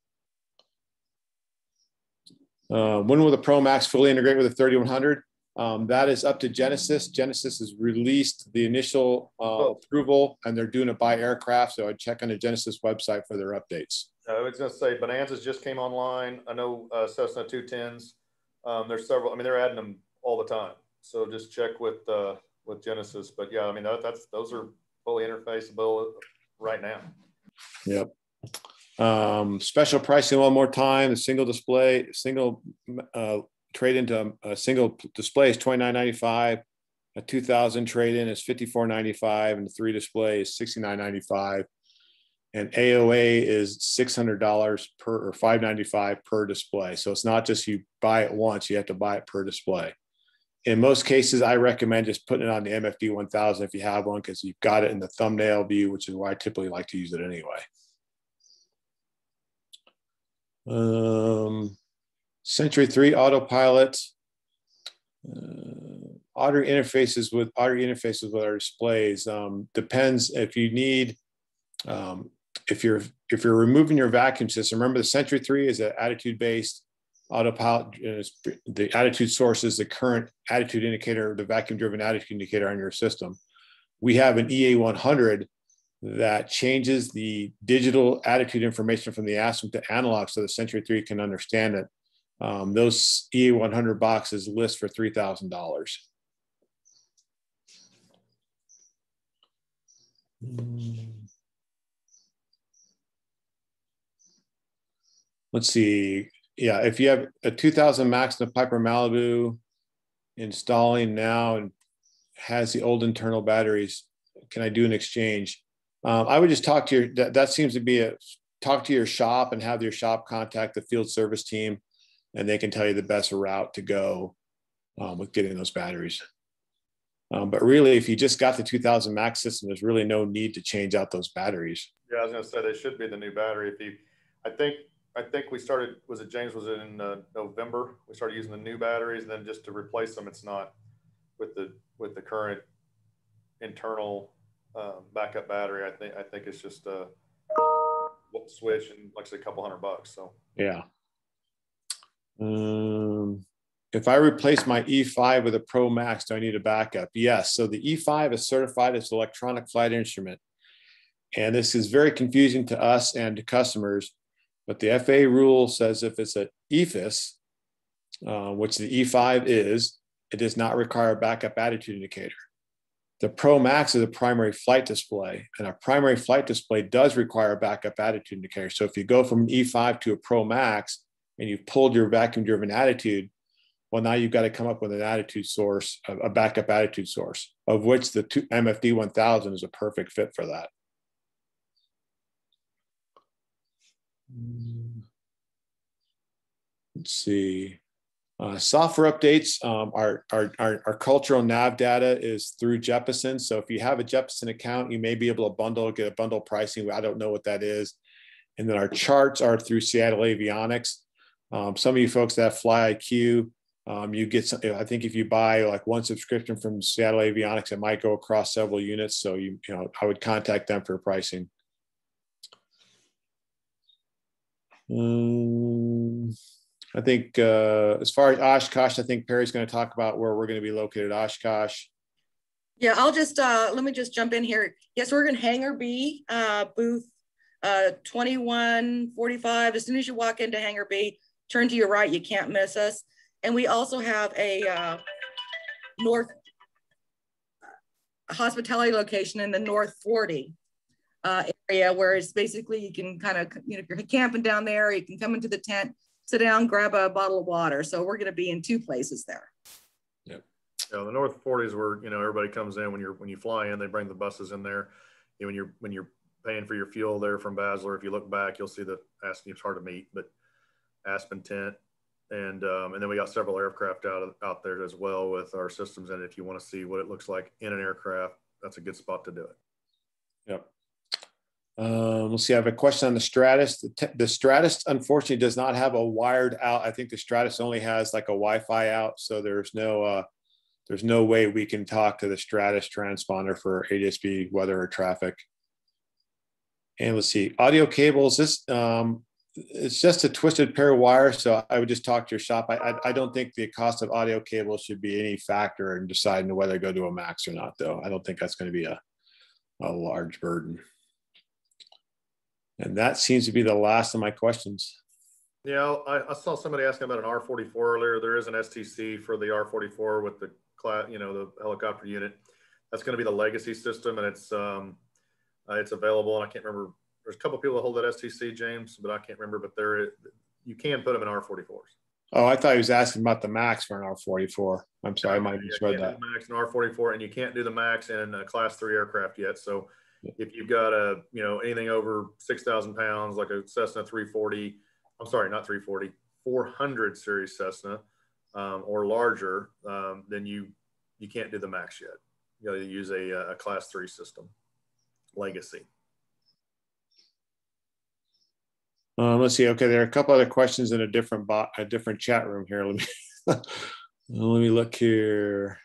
[SPEAKER 3] Uh, when will the Pro Max fully integrate with the 3100? Um, that is up to Genesys. Genesys has released the initial uh, oh. approval and they're doing it by aircraft. So I'd check on the Genesys website for their updates.
[SPEAKER 2] I was going to say Bonanzas just came online. I know uh, Cessna 210s. Um, there's several, I mean, they're adding them all the time. So just check with uh, with Genesys. But yeah, I mean, that, that's those are fully interfaceable right now.
[SPEAKER 3] Yep. Um, special pricing one more time. A single display, single uh, trade into a single display is twenty nine ninety five. A two thousand trade in is fifty four ninety five, and the three display is sixty nine ninety five. And AOA is six hundred dollars per or five ninety five per display. So it's not just you buy it once; you have to buy it per display. In most cases, I recommend just putting it on the MFD 1000 if you have one because you've got it in the thumbnail view, which is why I typically like to use it anyway. Um, Century 3 autopilot. Uh, audio interfaces with audio interfaces with our displays um, depends if you need um, if you're if you're removing your vacuum system remember the century 3 is an attitude based autopilot the attitude source is the current attitude indicator the vacuum driven attitude indicator on your system we have an ea 100 that changes the digital attitude information from the Aspen to analog so the Century 3 can understand it. Um, those EA100 boxes list for $3,000. Let's see. Yeah, if you have a 2000 Max in a Piper Malibu installing now and has the old internal batteries, can I do an exchange? Um, I would just talk to your, that, that seems to be a, talk to your shop and have your shop contact the field service team and they can tell you the best route to go um, with getting those batteries. Um, but really, if you just got the 2000 max system, there's really no need to change out those batteries.
[SPEAKER 2] Yeah, I was going to say they should be the new battery. If you, I think, I think we started. Was it James? Was it in uh, November? We started using the new batteries, and then just to replace them, it's not with the with the current internal um, backup battery. I think I think it's just a switch and like I said, a couple hundred bucks. So
[SPEAKER 3] yeah. Um, if I replace my E5 with a Pro Max, do I need a backup? Yes. So the E5 is certified as electronic flight instrument. And this is very confusing to us and to customers. But the FAA rule says if it's an EFIS, uh, which the E5 is, it does not require a backup attitude indicator. The Pro Max is a primary flight display, and a primary flight display does require a backup attitude indicator. So if you go from an E5 to a Pro Max and you've pulled your vacuum driven attitude, well, now you've got to come up with an attitude source, a backup attitude source, of which the MFD 1000 is a perfect fit for that. Mm. Let's see. Uh, software updates, um, our, our, our, our, cultural nav data is through Jeppesen. So if you have a Jeppesen account, you may be able to bundle, get a bundle pricing. I don't know what that is. And then our charts are through Seattle Avionics. Um, some of you folks that FlyQ, um, you get some, I think if you buy like one subscription from Seattle Avionics, it might go across several units. So you, you know, I would contact them for pricing. Um, I think uh, as far as Oshkosh, I think Perry's going to talk about where we're going to be located Oshkosh.
[SPEAKER 1] Yeah, I'll just, uh, let me just jump in here. Yes, we're in Hangar B, uh, booth uh, 2145. As soon as you walk into Hangar B, turn to your right, you can't miss us. And we also have a uh, North hospitality location in the North 40 uh, area where it's basically you can kind of, you know, if you're camping down there, you can come into the tent, sit down, grab a bottle of water. So we're going to be in two places there.
[SPEAKER 2] Yep. Yeah, the North 40s where you know everybody comes in when you're when you fly in, they bring the buses in there. You know, when you're when you're paying for your fuel there from Basler, if you look back, you'll see the Aspen. It's hard to meet, but Aspen tent, and um, and then we got several aircraft out out there as well with our systems And If you want to see what it looks like in an aircraft, that's a good spot to do it.
[SPEAKER 3] Yep. Um, let's see, I have a question on the Stratus. The, the, Stratus, unfortunately, does not have a wired out. I think the Stratus only has like a Wi-Fi out, so there's no uh, there's no way we can talk to the Stratus transponder for ADSB weather or traffic. And let's see, audio cables. This um, it's just a twisted pair of wires. So I would just talk to your shop. I, I, I don't think the cost of audio cable should be any factor in deciding whether to go to a max or not, though. I don't think that's going to be a, a large burden. And that seems to be the last of my questions.
[SPEAKER 2] Yeah, I, I saw somebody asking about an R44 earlier. There is an STC for the R44 with the class, you know, the helicopter unit. That's going to be the legacy system, and it's um, uh, it's available. And I can't remember there's a couple people that hold that STC, James, but I can't remember. But there, you can put them in R44s.
[SPEAKER 3] Oh, I thought he was asking about the max for an R44. I'm sorry, I might have misread that.
[SPEAKER 2] Max and R44, and you can't do the max in a Class Three aircraft yet. So, if you've got a, you know, anything over six thousand pounds, like a Cessna 340, I'm sorry, not 340, 400 series Cessna, um, or larger, um, then you you can't do the max yet. You know, you use a, a Class Three system, Legacy.
[SPEAKER 3] Um, let's see. Okay, there are a couple other questions in a different bot, a different chat room here. Let me <laughs> let me look here.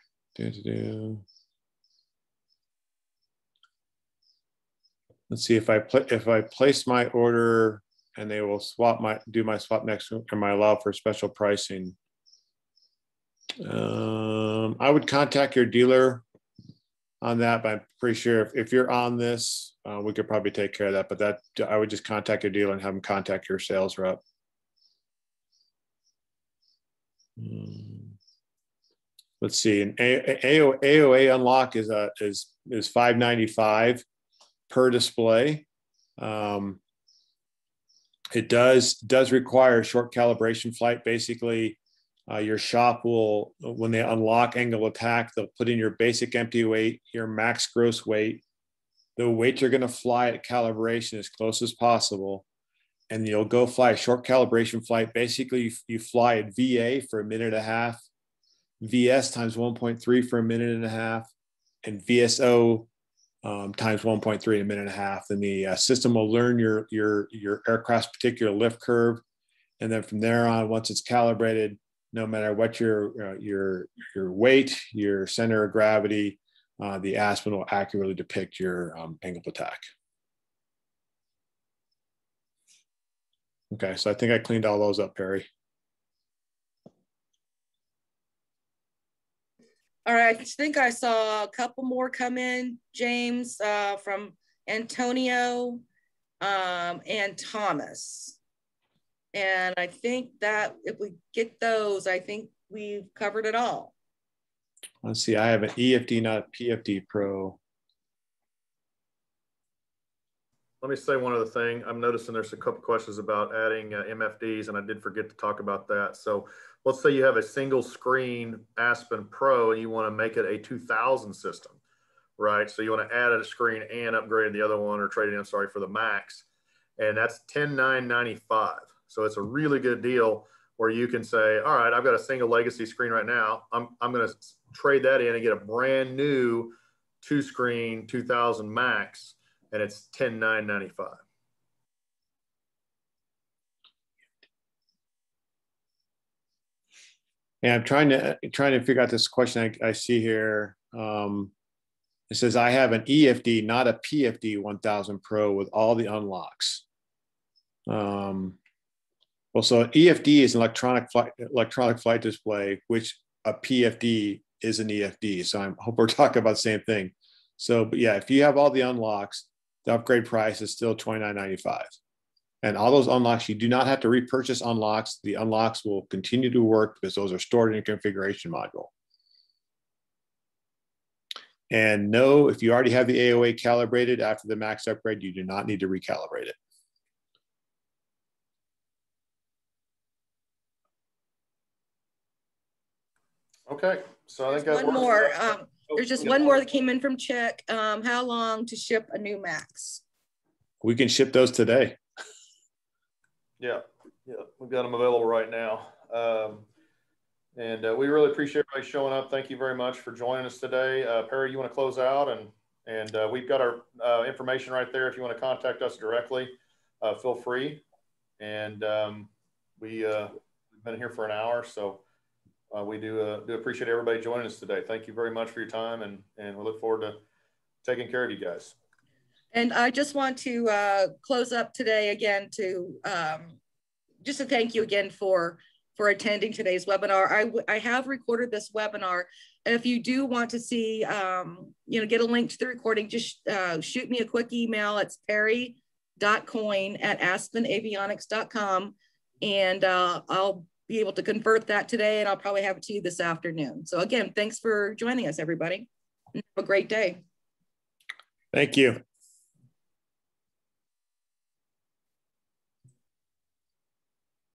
[SPEAKER 3] Let's see if I put if I place my order and they will swap my do my swap next am I allowed for special pricing? Um, I would contact your dealer on that, but I'm pretty sure if, if you're on this, uh, we could probably take care of that. But that I would just contact your dealer and have them contact your sales rep. Hmm. Let's see. An AOA unlock is a is is 595 per display. Um, it does does require short calibration flight. Basically, uh, your shop will, when they unlock angle attack, they'll put in your basic empty weight, your max gross weight, the weight you're going to fly at calibration as close as possible. And you'll go fly a short calibration flight. Basically, you, you fly at VA for a minute and a half, VS times 1.3 for a minute and a half, and VSO um, times 1.3 in a minute and a half. Then the uh, system will learn your, your, your aircraft's particular lift curve. And then from there on, once it's calibrated, no matter what your uh, your your weight, your center of gravity, uh, the Aspen will accurately depict your um, angle of attack. Okay, so I think I cleaned all those up, Perry.
[SPEAKER 1] All right, I think I saw a couple more come in, James, uh, from Antonio um, and Thomas. And I think that if we get those, I think we've covered it all.
[SPEAKER 3] Let's see, I have an EFD, not PFD Pro.
[SPEAKER 2] Let me say one other thing. I'm noticing there's a couple questions about adding uh, MFDs, and I did forget to talk about that. So let's say you have a single screen Aspen Pro and you want to make it a 2000 system, right? So you want to add a screen and upgrade the other one or trade it in, sorry, for the Max. And that's 10995. So it's a really good deal where you can say, all right, I've got a single legacy screen right now. I'm, I'm going to trade that in and get a brand new two screen 2000 max and it's 10995.
[SPEAKER 3] Yeah, I'm trying to trying to figure out this question I, I see here. Um, it says I have an EFD, not a PFD 1000 Pro with all the unlocks. Um, well, so EFD is an electronic flight, electronic flight display, which a PFD is an EFD. So I hope we're <laughs> talking about the same thing. So, but yeah, if you have all the unlocks, the upgrade price is still twenty nine ninety five, And all those unlocks, you do not have to repurchase unlocks. The unlocks will continue to work because those are stored in a configuration module. And no, if you already have the AOA calibrated after the max upgrade, you do not need to recalibrate it.
[SPEAKER 2] Okay, so I think
[SPEAKER 1] one more. Um, oh, there's just one more that came in from Chick. Um, how long to ship a new Max?
[SPEAKER 3] We can ship those today.
[SPEAKER 2] Yeah, yeah, we've got them available right now. Um, and uh, we really appreciate everybody showing up. Thank you very much for joining us today. Uh, Perry, you want to close out? And and uh, we've got our uh, information right there. If you want to contact us directly, uh, feel free. And um, we, uh, we've been here for an hour, so uh, we do uh, do appreciate everybody joining us today. Thank you very much for your time, and and we look forward to taking care of you guys.
[SPEAKER 1] And I just want to uh, close up today again to um, just to thank you again for for attending today's webinar. I, I have recorded this webinar. If you do want to see, um, you know, get a link to the recording, just uh, shoot me a quick email. It's perry.coyne at aspenavionics.com. And uh, I'll be able to convert that today and I'll probably have it to you this afternoon. So again, thanks for joining us, everybody. Have a great day.
[SPEAKER 3] Thank you.